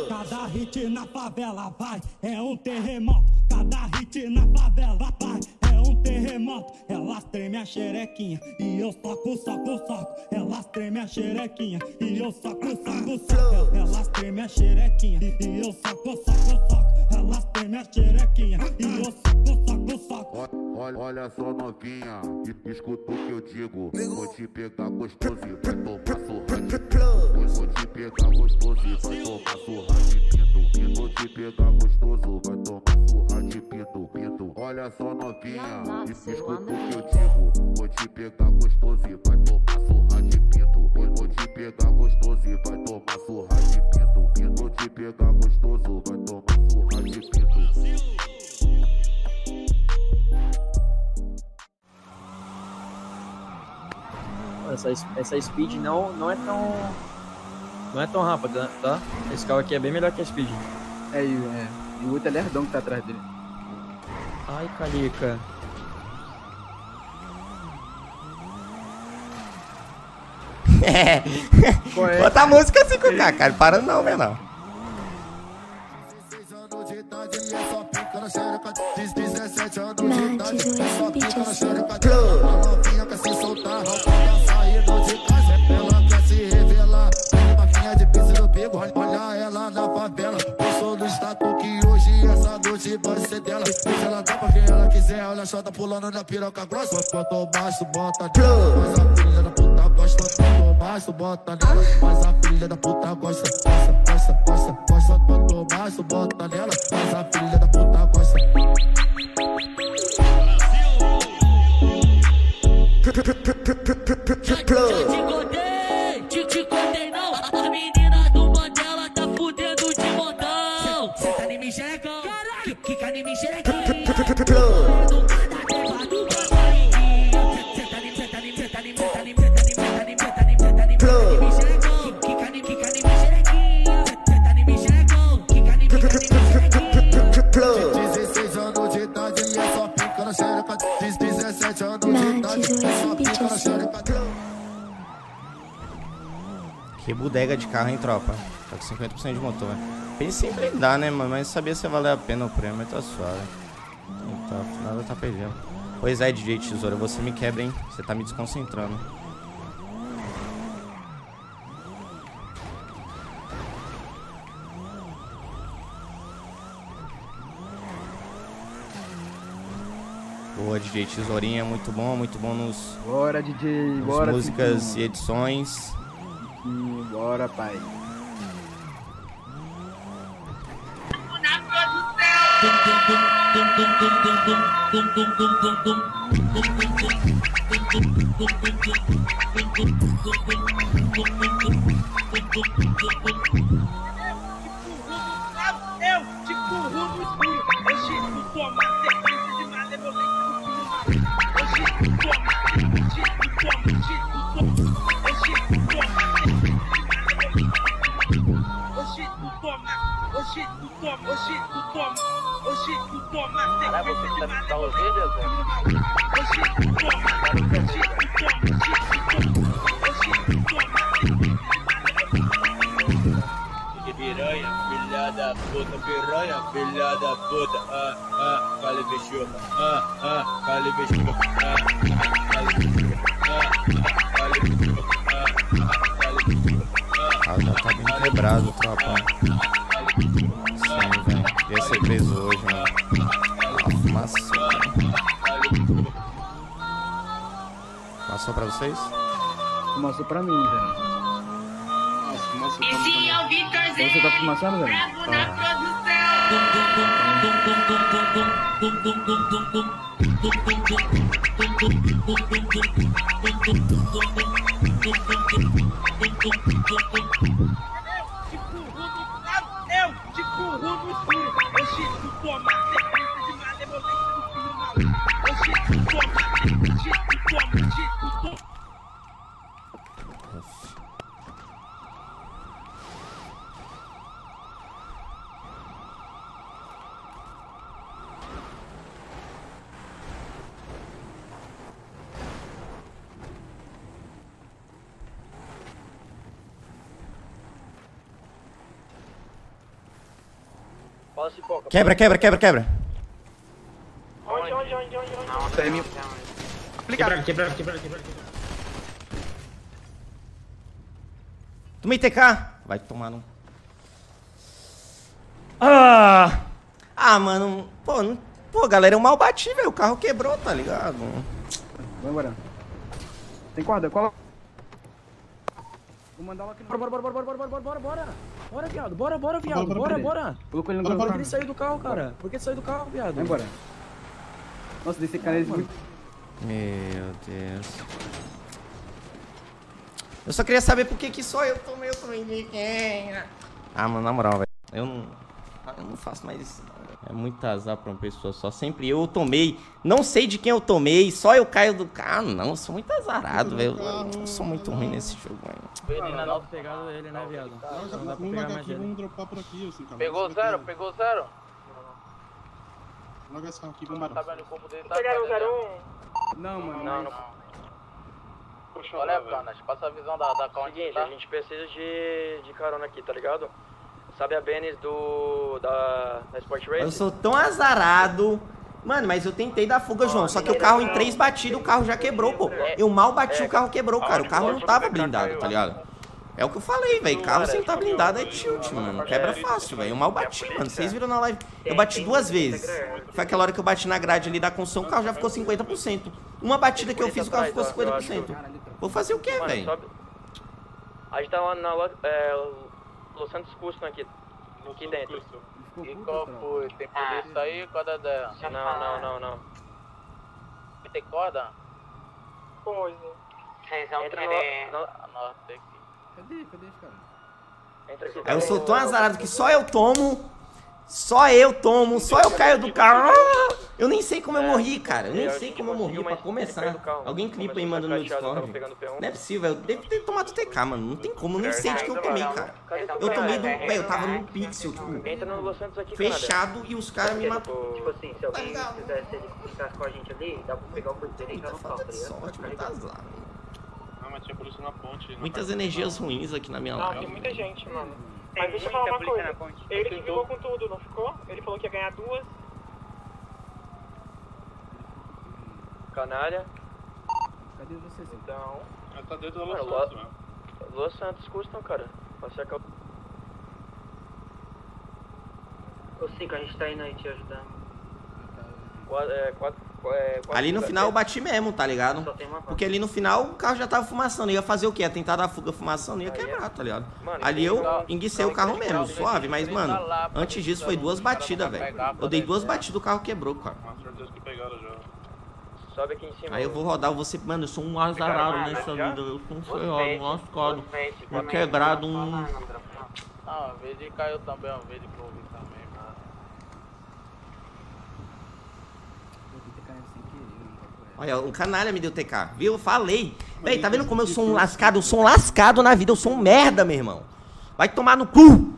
Cada hit na favela vai, é um terremoto. Cada hit na favela vai, é um terremoto. Elas tremem a xerequinha e eu soco, soco, soco. Elas tremem a xerequinha e eu soco, soco, soco. Elas tremem a xerequinha e eu soco, soco, soco. Elas tremem a xerequinha e eu soco, soco, soco. Olha, olha só novinha, e- escuta o que eu digo. Vou te pegar gostoso e vai tomar surra de pinto. Vou- te pegar gostoso e vai tomar surra de pinto. Vou te pegar gostoso, vai tomar surra de pinto. pinto. Olha só novinha, e- escuta o que eu digo. Vou te pegar gostoso e vai tomar surra de pinto. Vou- Vou te pegar gostoso e vai tomar surra de pinto. pinto. Vou te pegar gostoso, vai tomar Essa, essa speed não, não é tão. Não é tão rápida, tá? Esse carro aqui é bem melhor que a speed. É, é. E o outro é lerdão que tá atrás dele. Ai, Calica. (laughs) É. É? Bota a música 5K, cara. Para não, menor. Novinha pulando na piroca grossa. Quanto baixo, bota nela, mas a filha da puta gosta. Quanto baixo, bota nela, mas a filha da puta gosta. Gosta, gosta, gosta, gosta. Quanto baixo, bota nela, mas a filha da puta gosta. Já tropa? Tá com 50% de motor. Pensei em blindar, né, mano? Mas sabia se valer a pena o prêmio, mas tá suave. Então, nada tá perdendo. Pois é, DJ Tesoura, você me quebra, hein? Você tá me desconcentrando. Boa, DJ Tesourinha, muito bom, muito bom nos, Bora, DJ, nas bora. músicas e edições. Tiquinho, Bora, pai. Na produção! Eu te curro no escuro. Hoje tu toma Hoje tu toma, hoje tu toma. Hoje tu toma sequência de malevolente. Hoje tu toma, hoje tu toma, hoje tu toma. Hoje tu toma. Piranha, filha da puta, piranha, filha da puta, ah, ah, cale bicho, ah, ah, bicho, ah, ah, bicho, ah, ah, bicho, ah, ah, bicho, Ah, já tá bem quebrado, tropa. Passou pra vocês? Fumaçou pra mim, velho. Esse é o Vitorzinho. Você tá fumaçando, velho? Bravo na Eu te curro no escuro. Hoje tu toma Quebra, quebra, quebra, quebra. Onde, onde, onde, onde, onde? CM. Quebrado, quebrado, quebrado, quebrado. Tomei TK. Vai tomar no. Ah! Ah, mano. Pô, não... Pô, galera, eu mal bati, velho. O carro quebrou, tá ligado? Vai embora. Tem corda, cola. Vou mandar ela aqui no... Bora, bora, bora, bora, bora, bora, bora, bora. Bora, viado. Bora, bora, viado. Bora, Bora, bora, bora. Colocou ele no Por que ele saiu do carro, cara? Por que ele saiu do carro, viado? Vai embora. Nossa, desse cara é muito... Meu Deus. Eu só queria saber por que que só eu tomei, eu tomei de quem? Ah, mano, na moral, velho. Eu não. Eu não faço mais isso. Não. É muito azar pra uma pessoa só. Sempre eu tomei. Não sei de quem eu tomei, só eu caio do carro. Não, eu sou muito azarado, velho. Eu sou muito ruim nesse jogo, velho. Não dá pra pegar ele, né, viado? Não dá pra Vamos pegar mais aqui, ele. vamos dropar por aqui, assim, cara. Pegou zero, pegou zero. Esse carro aqui, vamos Tá corpo dele? Tá Pegaram o vendo? 01? Não, mano. Não, não. Olha, Canas, passa a visão da, da Seguinte, tá? a gente precisa de, de carona aqui, tá ligado? Sabe a Benes do. da, da Sport Race? Eu sou tão azarado. Mano, mas eu tentei dar fuga, João. Só que o carro em três batidas, o carro já quebrou, pô. Eu mal bati, o carro quebrou, cara. O carro não tava blindado, tá ligado? É o que eu falei, velho. Carro sem estar blindado é tilt, mano. Quebra fácil, velho. Eu mal bati, mano. Vocês viram na live. Eu bati duas vezes. Foi aquela hora que eu bati na grade ali da construção, o carro já ficou 50%. Uma batida que eu fiz, o carro ficou 50%. Vou fazer o quê, velho? A gente tá lá na é, Los Santos Custom aqui. Aqui dentro. E qual foi? Tem polícia aí? Qual é a ideia? Não, não, não, não. Tem corda? Pois. Reisão Entra trem. no- no- Anota aqui. Cadê? Cadê esse cara? Entra aqui. Eu sou tão azarado que só eu tomo. Só eu tomo, só eu caio do carro. Ah! Eu nem sei como eu morri, cara. Eu nem sei como eu morri pra começar. Alguém clipa aí manda no Discord. Não é possível, eu devo ter tomado TK, mano. Não tem como, eu nem sei de que eu tomei, cara. Eu tomei do. Velho, eu tava num pixel, tipo, no fechado e os caras me mataram. Tipo assim, se alguém quisesse ele com a gente ali, dá pra pegar o corpo dele e entrar no carro, tá? Sorte, mas tinha polícia na ponte. Muitas energias ruins aqui na minha Não, tem live. muita gente, mano. Tem Mas deixa eu falar uma coisa. Ele que ficou com tudo, não ficou? Ele falou que ia ganhar duas. Canalha. Cadê vocês? Então. Tá dentro da Lo- Santos, né? Los Santos Custom, cara. Passei a cal... Ô, Cinco, a gente tá indo aí te ajudar. Quatro, é, quatro, é, quatro Ali no final eu bati mesmo, tá ligado? Porque ali no final o carro já tava fumaçando. Ia fazer o quê? Ia tentar dar fuga fumaçando, ia quebrar, tá ligado? Mano, Ali eu enguicei o carro mesmo, suave. Mas, mano, lá, antes disso foi duas batidas, velho. Eu dei duas batidas, o carro quebrou, cara. Sobe aqui em cima. Aí eu vou rodar, você, mano, eu sou um azarado nessa vida. Eu sou um ferrado, um lascado. Um quebrado, um. Ah, um vídeo caiu também, um vídeo que eu vi também, mano. Olha, um canalha me deu TK, viu? Eu Falei. Véi, tá vendo como eu sou um lascado? Eu sou um lascado na vida, eu sou um merda, meu irmão. Vai tomar no cu!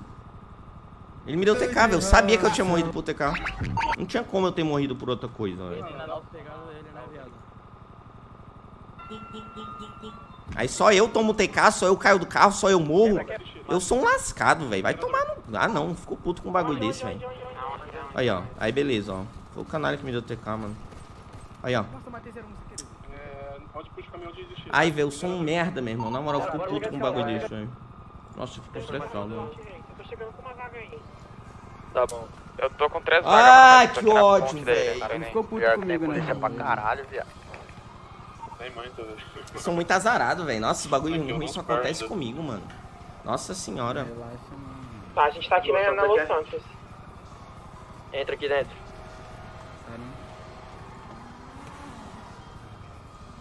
Ele me deu TK, velho. Eu sabia que eu tinha morrido por TK. Não tinha como eu ter morrido por outra coisa, velho. Aí só eu tomo TK, só eu caio do carro, só eu morro. Eu sou um lascado, velho. Vai tomar no. Ah, não. Fico puto com um bagulho desse, velho. Aí, ó. Aí, beleza, ó. Foi o canalha que me deu TK, mano. Aí, ó. É, o. Aí, velho, eu sou um merda, meu irmão. Na moral, eu fico puto com um bagulho desse, velho. Nossa, eu fico estressado, mano. Tô chegando com uma vaga aí. Tá bom. Eu tô com três Ai, vagas, mas que ódio, velho. cara, Ele ficou puto pior comigo, né, polícia pra caralho, viado. Velho. Eu sou muito azarado, velho. Nossa, esse bagulho ruim só acontece comigo, mano. Nossa senhora. Tá, a gente tá aqui na, na Los Santos. Entra aqui dentro.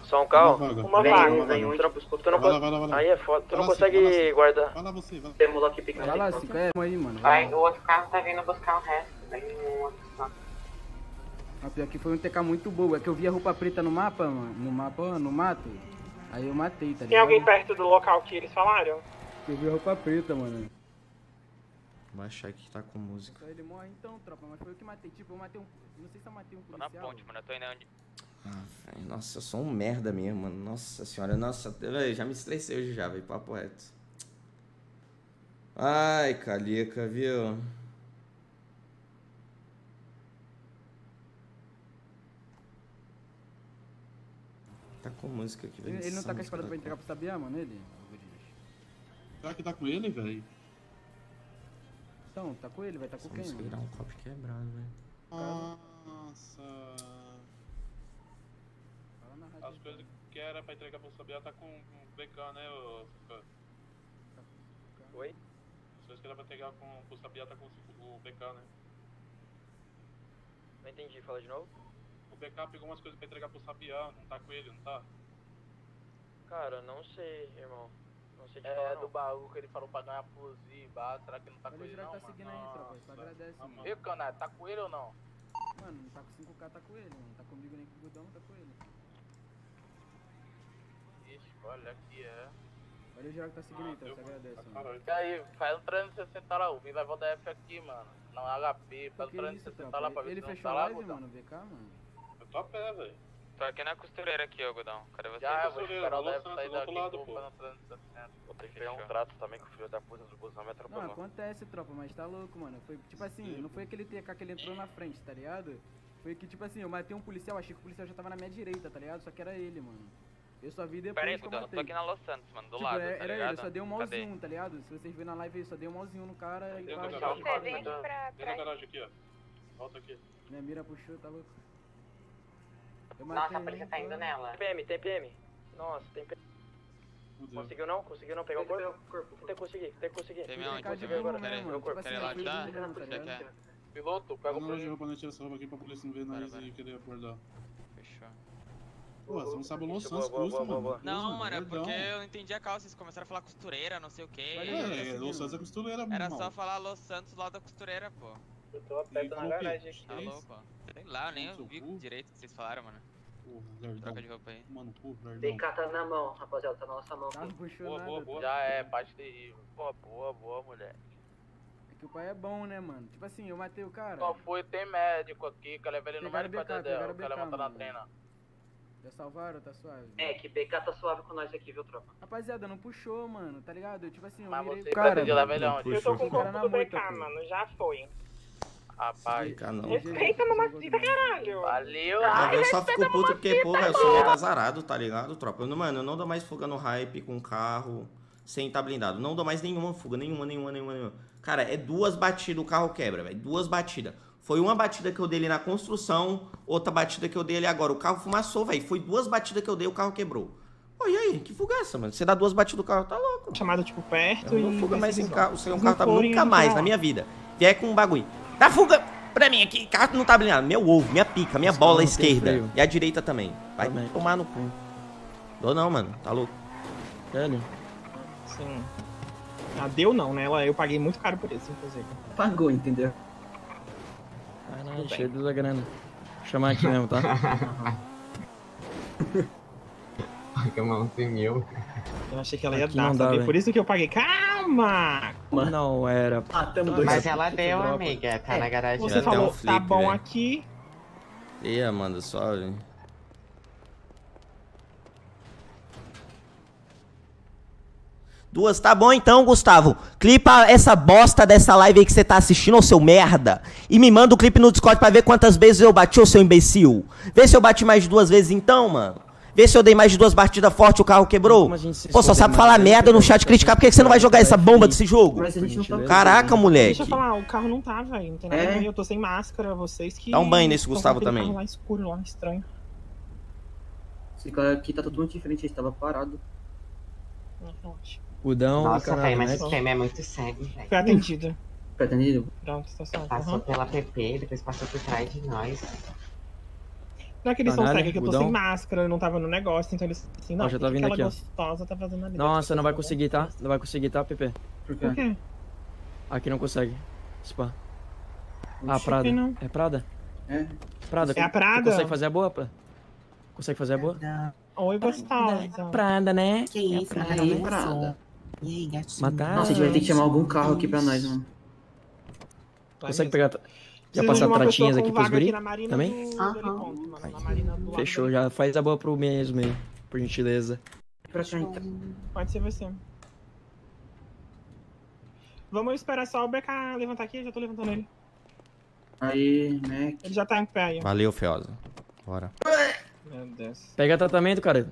Só um carro? Uma vaga. Uma Vem, vaga. vaga. Vem um Tu não, tu não Vai vai lá, vai lá. Aí é foda. Tu Vai não lá, consegue vai lá, vai lá. guardar. Vai lá você, vai lá. Temos aqui. Vai lá, se quer aí, mano. Vai, o outro carro tá vindo buscar o resto. Tem um outro carro. A pior que foi um TK muito boa. É que eu vi a roupa preta no mapa, mano. No mapa, no mato. Aí eu matei, tá ligado? Tem alguém perto do local que eles falaram? Eu vi a roupa preta, mano. Vou achar que tá com música. Ele morre então, tropa. Mas foi eu que matei. Tipo, eu matei um. Não sei se eu matei um Tô na policial. ponte, mano. Eu tô indo onde. Ah, nossa, eu sou um merda mesmo, mano. Nossa senhora, nossa, velho, já me estressei hoje já, velho, papo reto. Ai, calica, viu? Tá com música aqui, velho. Ele, ele não tá com a espada pra entregar pro Sabiá, mano? Ele? Será que tá com ele, velho? Então, tá com ele, vai tá com Essa quem, música mano? virar um copo quebrado, velho. Nossa. As coisas que era pra entregar pro Sabiá tá com o BK, né, ô? Oi? As coisas que era pra entregar com pro Sabiá tá com o BK, né? Não entendi, fala de novo. O BK pegou umas coisas pra entregar pro Sabiá, não tá com ele, não tá? Cara, não sei, irmão. Não sei te É, falar, do não. baú que ele falou pra ganhar plus e bar. Será que ele não tá com Olha ele, Jurek não, tá mano? seguindo aí, tropa. Só agradece, mano. E o Caná, tá com ele ou não? Mano, não tá com 5k, tá com ele, mano. Tá comigo nem com o Gudão, tá com ele. Olha aqui, é. Olha o Jurek tá seguindo aí, tropa. Só agradece, mano. E aí, faz um 360 lá, o Vim vai voltar F aqui, mano. Não HP, faz um Que isso, 360 lá pra ver Ele se não fechou tá a lá, live, Gudão. mano, VK, mano. Eu tô a pé, velho. Tô aqui na costureira aqui, ó, Godão. Cadê você? Já, eu vou esperar o Santos, sair daqui lado, que pô. vou fazer 360. Vou ter que pegar um trato também com o filho da puta do busão me Não, atropelou. acontece, tropa, mas tá louco, mano. Foi tipo assim, não foi aquele TK que ele entrou na frente, tá ligado? Foi que, tipo assim, eu matei um policial, achei que o policial já tava na minha direita, tá ligado? Só que era ele, mano. Eu só vi depois Pera aí, que eu eu matei. tô aqui na Los Santos, mano, do Tipo, lado, era, tá era ligado? ele, eu só dei um Cadê? mauzinho, tá ligado? Se vocês verem na live aí, só dei um mauzinho no cara e Dentro pá, da já- garagem. já- Vem na garagem aqui, ó. Volta aqui. Minha mira puxou, tá louco. Eu Nossa, a polícia tá indo nela. Tem PM, tem PM. Nossa, tem PM. Conseguiu não? Conseguiu não pegar o corpo? Tem que conseguir, tem que conseguir. Tem Fui onde? TK de Quer ver? boa Quer ver? mesmo, mano. Meu corpo, quer assim, lá eu ajudar? tá Você? Piloto, pega o na polícia. roupa, né? Tira essa roupa aqui pra polícia não ver nós e querer abordar. Pô, você não sabe o Los boa, Santos boa, custa, boa, mano. boa. Não, Custa, mano, é porque eu não entendi a causa. Vocês começaram a falar costureira, não sei o quê. É, Los Santos é costureira, Era mal. só falar Los Santos lá da costureira, pô. Eu tô perto na garagem aqui. Tá louco, ó. Sei lá, eu nem ouvi direito o que vocês falaram, mano. Porra, Verdão. Troca de roupa aí. Mano, cu, verdão. DK tá na mão, rapaziada, tá na nossa mão. Tá, não puxou Boa, nada. boa, boa. Já é, parte terrível. Pô, boa, boa, mulher. É que o pai é bom, né, mano? Tipo assim, eu matei o cara. Só foi, tem médico aqui, que eu levei ele no médico BK, Dedéu, que ela BK, levanta na mano. Já salvaram, tá suave? É, que BK tá suave com nós aqui, viu, tropa? Rapaziada, não puxou, mano, tá ligado? Tipo assim, eu Mas mirei você cara. ele mano. aonde? Eu tô com o Cara corpo na do BK, mano, já foi. Rapaz, Fica não. Respeita no Macita, caralho. valeu. Ah, eu só fico puto porque, velho, eu sou muito azarado, tá ligado, tropa? Eu, não- mano, eu não dou mais fuga no hype com carro sem estar blindado. Não dou mais nenhuma fuga, nenhuma, nenhuma, nenhuma, nenhuma. Cara, é duas batidas, o carro quebra, velho. Duas batidas. Foi uma batida que eu dei ali na construção, outra batida que eu dei ali agora. O carro fumaçou, velho. Foi duas batidas que eu dei, o carro quebrou. Ô, e aí? Que fuga é essa, mano? Você dá duas batidas do carro, tá louco. Chamada, tipo, perto Eu não e fuga mais decisão. carro, sem um carro tá nunca mais na minha vida. Vier com um bagulho. Dá fuga pra mim aqui, carro não tá blindado. Meu ovo, minha pica, minha Esse bola esquerda. E a direita também. Vai Também. tomar no cu. Dou não, mano. Tá louco. Sério? Sim. Ah, deu não, né? Eu paguei muito caro por isso, inclusive. Pagou, entendeu? Caralho, cheio da grana. Vou chamar aqui mesmo, tá? (laughs) Camão tem mil. Eu achei que ela ia Aqui dar, não dá. Por isso que eu paguei. Calma! Não era. Ah, tamo dois. Mas ela deu, amiga. Tá na garagem. Você falou, um tá flip, bom velho. aqui. Ih, Amanda, suave. Duas, tá bom então, Gustavo. Clipa essa bosta dessa live aí que você tá assistindo, ô seu merda. E me manda o clipe no Discord pra ver quantas vezes eu bati, ô seu imbecil. Vê se eu bati mais de duas vezes então, mano. Vê se eu dei mais de duas batidas fortes e o carro quebrou. Pô, só sabe falar né? merda no chat criticar. Por que que você não vai jogar essa bomba desse jogo? Não tá... Caraca, moleque. Deixa eu falar, o carro não tá, velho. Não tem nada É? a ver. Eu tô sem máscara, vocês que. Dá um banho nesse Gustavo também. carro lá escuro, lá, estranho. Esse cara aqui tá totalmente diferente, ele estava parado. Não, relaxa. Udão, Nossa, velho, mas né? esse tema é muito cego, velho. Foi atendido. Foi atendido? Pronto, tá certo. Passou Aham. pela PP, depois passou por trás de nós. Não é que eles são cegos, é que eu tô sem máscara, eu não tava no negócio, então eles assim, não, Ó, já tá o vindo aqui, gostosa tá fazendo ali. Nossa, não vai conseguir, tá? Não vai conseguir, tá, Pepe? Por Por quê? Aqui não consegue. Spa. Ah, Prada. não. É Prada? É. Prada. É a Prada? consegue fazer a boa, Prada? Consegue fazer a boa? Oi, gostosa. Prada, né? Que isso, Prada, Prada, é Prada. E aí, gatinho? Matar. Nossa, a gente vai ter que chamar algum carro aqui pra nós, mano. Consegue pegar. Já passar tratinhas aqui pros guri? aqui Também? do- do lado Fechou, já faz a boa pro mesmo aí, por gentileza. Então. Pode ser você. Vamos esperar só o BK levantar aqui, eu já tô levantando ele. Aí, Mac. Ele já tá em pé aí. Valeu, Feosa. Bora. Meu Deus. Pega tratamento, cara.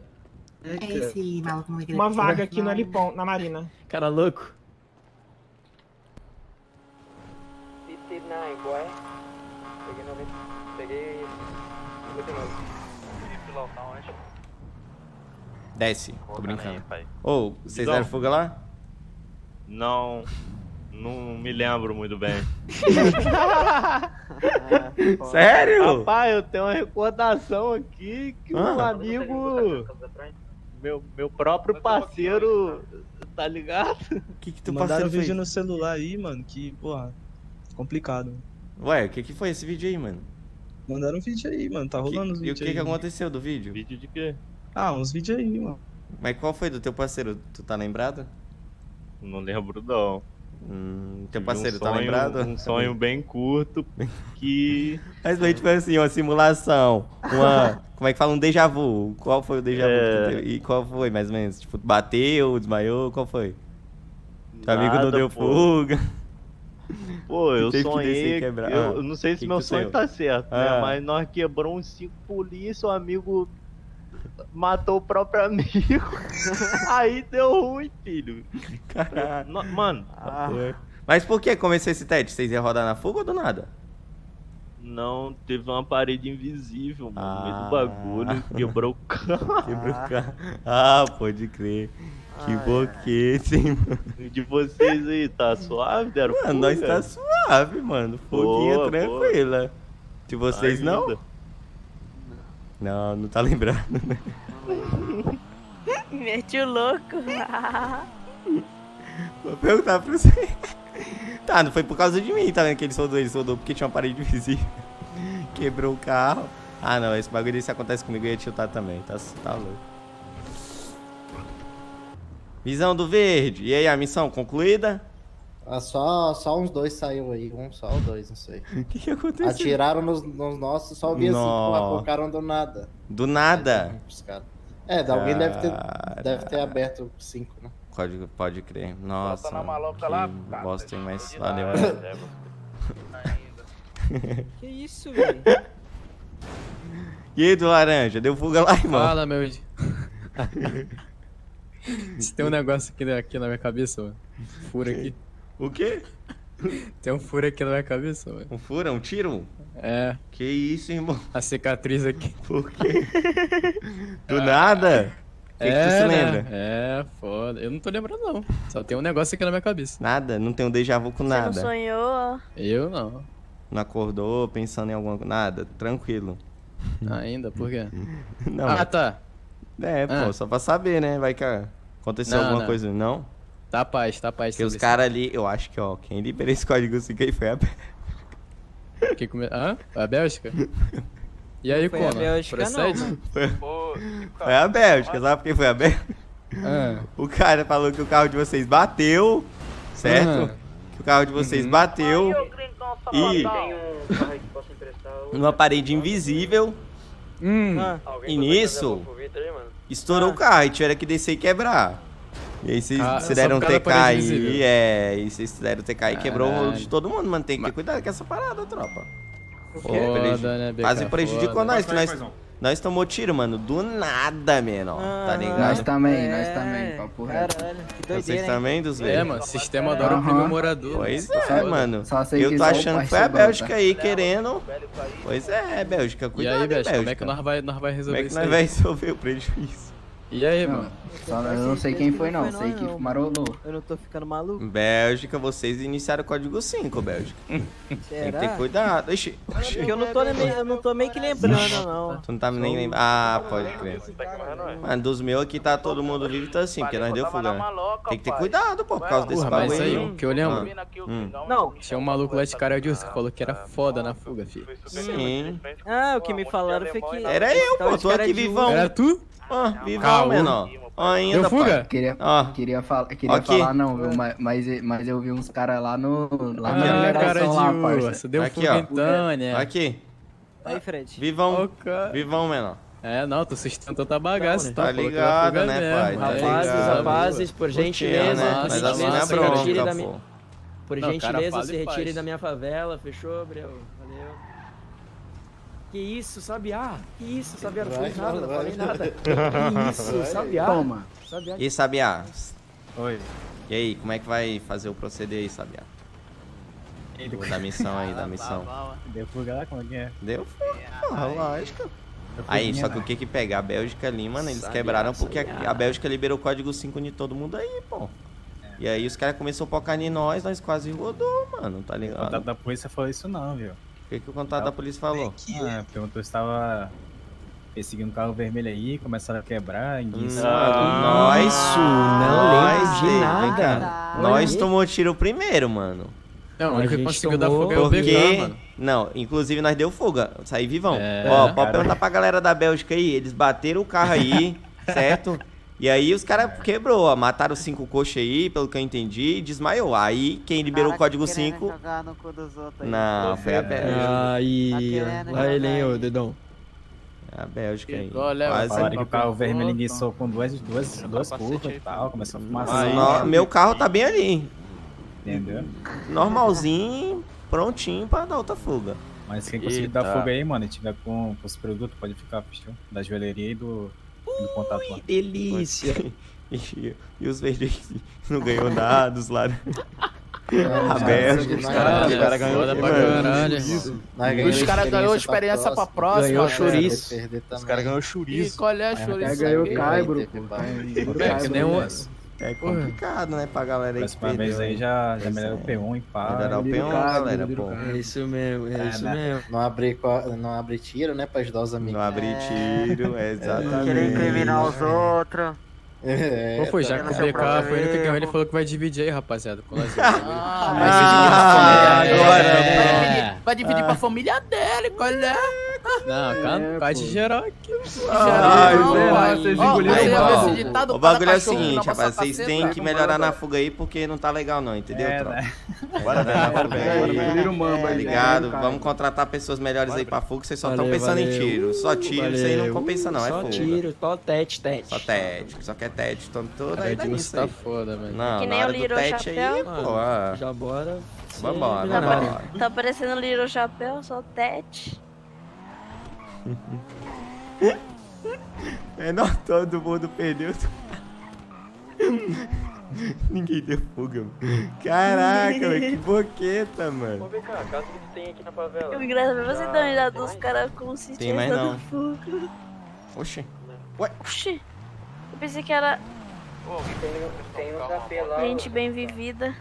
É esse maluco não Uma vaga aqui no Helipon, na Marina. Cara louco. 59, boy. Peguei 90. Peguei 59. Pilão, tá onde? Desce. Tô brincando. Ô, vocês Visão. deram fuga lá? Não. Não me lembro muito bem. (laughs) Sério? Rapaz, eu tenho uma recordação aqui que um Ah. amigo. Meu, meu próprio parceiro. Tá ligado? O que, que tu Mandaram parceiro vídeo fez? no celular aí, mano, que, porra, complicado. Ué, o que, que foi esse vídeo aí, mano? Mandaram um vídeo aí, mano, tá Que- rolando os e o vídeos que, aí. que aconteceu do vídeo? Vídeo de quê? Ah, uns vídeos aí, mano. Mas qual foi do teu parceiro? Tu tá lembrado? Não lembro, não. Hum, teu parceiro um tá sonho- lembrado? Um sonho bem curto que. (laughs) Mas foi tipo assim, uma simulação. Uma. (laughs) Como é que fala? Um déjà vu. Qual foi o déjà vu? É. que teve? E qual foi, mais ou menos? Tipo, bateu, desmaiou? Qual foi? Teu amigo não deu pô. fuga. (laughs) Pô, eu que sonhei. quebrar. Eu, Ah, não sei que se que meu tu sonho tá certo, Ah. né? Mas nós quebramos uns cinco polícia, o amigo matou o próprio amigo. (laughs) Aí deu ruim, filho. Caralho. No- Mano, Mas por que começou esse teste? Vocês iam rodar na fuga ou do nada? não teve uma parede invisível, mano. No meio Ah. do bagulho, quebrou o carro. Quebrou o carro. Ah, pode crer. Que boquete, hein, mano. De vocês aí, tá suave? Deram Mano, nós fuga? tá suave, mano. Foguinha Boa, tranquila. De vocês? Ainda. Não, não tá lembrando, né? (laughs) Mete o louco. Vou perguntar pra você. Tá, não foi por causa de mim, tá vendo que ele soldou? Ele soldou porque tinha uma parede invisível. Quebrou o carro. Ah, não, esse bagulho desse acontece comigo, eu ia tiltar também. Tá, tá louco. Visão do verde. E aí, a missão concluída? Ah, só, só uns dois saiu aí, um só ou dois, não sei. O (laughs) que, que aconteceu? Atiraram nos, nos nossos, só vi assim, colocaram do nada. Do nada. Os caras. É, alguém deve ter, deve ter aberto cinco, né? Pode, pode crer. Nossa. na maluca que lá, bosta, hein, mas valeu. (laughs) Que isso, velho? E aí, do laranja? Deu fuga lá, irmão? Fala, meu. Se (laughs) tem um negócio aqui, aqui na minha cabeça, ó. Fura aqui. O quê? (laughs) Tem um furo aqui na minha cabeça, velho. Um furo? Um tiro? É. Que isso, irmão? A cicatriz aqui. Por quê? (laughs) Do nada? O que, que tu É, se né? lembra? É, foda. Eu não tô lembrando, não. Só tem um negócio aqui na minha cabeça. Nada? Não tem um déjà vu com Você não nada? sonhou? Eu não. Não acordou pensando em alguma coisa? Nada? Tranquilo. Ainda, por quê? (laughs) Não, ah, tá. É, pô, Ah. só pra saber, né? Vai que aconteceu Não, alguma não. coisa. Não? Tá paz, tá paz. Porque os caras ali, eu acho que, ó, quem liberou esse código 5 aí foi a isso. Que come... Hã? A Bélgica? E aí, Foi a como? Bélgica, não, Procede? mano. Foi a Bélgica, sabe por que foi a Bélgica? Ah. O cara falou que o carro de vocês bateu, certo? Ah. Que o carro de vocês bateu e numa parede invisível. Hum. E nisso, estourou o carro e tiveram que descer e quebrar. E aí vocês Ah, deram TK aí, é, e vocês deram TK e quebrou o de todo mundo, mano. Tem que ter cuidado com essa parada, tropa. Foda, né, BK? Quase prejudicou Foda. nós, que nós, nós tomou tiro, mano, do nada, menor, tá ligado? Nós também, nós também, papo reto. Caralho, que Vocês hein? também, dos É, velhos? mano, sistema adora o morador. Pois mano. é, mano. Só sei Eu tô achando que foi a Bélgica tá? aí querendo. Pois é, Bélgica, E cuidado, aí, hein, Bélgica, como é Bélgica. que nós vai, nós vai resolver Como é que isso nós aí? vai resolver o prejuízo? E aí, Não, mano? Só, eu não sei quem foi não, sei que marolou. Eu não tô ficando maluco. Bélgica, vocês iniciaram o código 5, Bélgica. (laughs) Tem que Será? ter cuidado. Ixi, oxi. Porque eu não tô, nem, eu não tô meio que lembrando, não. Tu não tá nem lembrando. Ah, pode crer. Mano, dos meus aqui tá todo mundo vivo, então assim, porque nós deu fuga. né? Tem que ter cuidado, pô, por causa desse mas bagulho aí, o que eu lembro. Ah, hum. Não. Tinha um maluco lá de cara de urso que falou que era foda na fuga, filho. Sim. Ah, o que me falaram foi que. Era eu, pô, tô aqui vivão. Era tu? Ó, vivão, Caô. menor. Ó, ainda, Deu fuga? pai. Queria, Ó. queria, fala, queria Aqui. falar não, viu? Mas, mas, eu vi uns caras lá no. Lá na Ah, mineração cara de lá, parça. urso. Deu Aqui, fuga ó. então, né? Aqui, Aí, Fred. vivão. Cara. Vivão, menor. É, não, tu sustentou tua bagaça, Tá que era ligado, né, mesmo, pai? Tá é ligado. isso, rapazes, por gentileza, né? por Mas assim gentileza, não é bronca, minha-. Por Não, gentileza, se e retirem faz. da minha favela, fechou, Breu? Valeu. Que isso, Sabiá? Que isso, Sabiá? Não fiz nada, não falei nada. (laughs) Que isso, Sabiá? Toma. Sabiá. E Sabiá? Oi. E aí, como é que vai fazer o proceder aí, Sabiá? Da missão aí, da missão. Deu fuga lá, como é que é? Deu Porra, lógico. Aí, só que o que que pega? A Bélgica ali, mano, eles Sabiá, quebraram porque a, sabiá. a Bélgica liberou o código 5 de todo mundo aí, pô. E aí os caras começaram a focar em nós, nós quase rodou, mano, tá ligado? contato da polícia falou isso não, viu? O que, que o contato da polícia falou? Ah, perguntou se tava perseguindo um carro vermelho aí, começaram a quebrar, enguiçar. nós, não lembro de nada. cá. Nós tomou tiro primeiro, mano. Não, o A único que gente conseguiu dar fuga é Porque. mano. Não, inclusive nós deu fuga, saí vivão. É, Ó, cara. pode perguntar pra galera da Bélgica aí, eles bateram o carro aí, (laughs) certo? E aí os caras quebrou, ó, mataram cinco coxas aí, pelo que eu entendi, e desmaiou. Aí quem liberou o código 5. Não, foi a Bélgica. Aí, querendo aí ele, jogar ô, aí. dedão. É a Bélgica aí. Olha, Quase. Que o carro vermelho enguiçou com duas, duas, duas curvas e tal, começou a fumar No- meu carro tá bem ali. Entendeu? Normalzinho, prontinho pra dar outra fuga. Mas quem conseguir dar fuga aí, mano, e tiver com, com os produtos, pode ficar, fechou? Da joalheria e do, do contato lá. Delícia. E, (laughs) e os verdes não ganhou nada, os lá. (laughs) É, A Bélgica. Os Caralho, caras ganhou pra mano. caralho, irmão. Os caras ganhou experiência pra próxima, Ganhou chouriço. Os caras ganhou E chouriço. qual é a É, chouriço? ganhou caibro. É nem um... É complicado, né, pra galera aí que Próxima vez aí já, já melhora o é. P1 e pá. Melhorar o Vira P1, o cargo, galera, pô. É isso mesmo, é É, isso né? mesmo. Não abre, co- não abre tiro, né, pra ajudar os amigos. Não abre tiro, (laughs) é exatamente. Querer incriminar os outros. É, Pô, já tá que o? BK foi o único que ganhou, ele falou que vai dividir aí, rapaziada, com nós. (laughs) Ah, agora, É. Vai dividir, vai dividir pra família dele, qual é? Não, cara, cai de geral aqui. Ai, Não, velho. vai, vocês engoliram Aí, o ó, O bagulho é o seguinte, rapaz, vocês têm que vai, melhorar na fuga aí porque não tá legal não, entendeu, É, tropa? né? Bora na fuga aí. O Tá ligado? cara. Vamos contratar pessoas melhores aí pra fuga, vocês só estão pensando em tiro. Só tiro, isso aí não compensa não, é Só fuga. tiro, só tete, tete. Só tete, só quer tete, toda Cara aí urso nisso tá aí. foda, velho. Não, Que na nem hora o do tete aí, Chapéu. pô, ah, Já bora. vambora, Tá, vambora. tá parecendo Little Chapéu, só tete. (laughs) É, não, todo mundo perdeu. (laughs) Ninguém deu fuga, mano. Caraca, velho, que boqueta, mano. vem cá, casa que tu tem aqui na favela. O engraçado é você Já- dar uma olhada dos caras com sentido Tem mais não. fogo. Oxi. Ué? Oxi. Eu pensei que era Tem, tem uns gente bem vivida.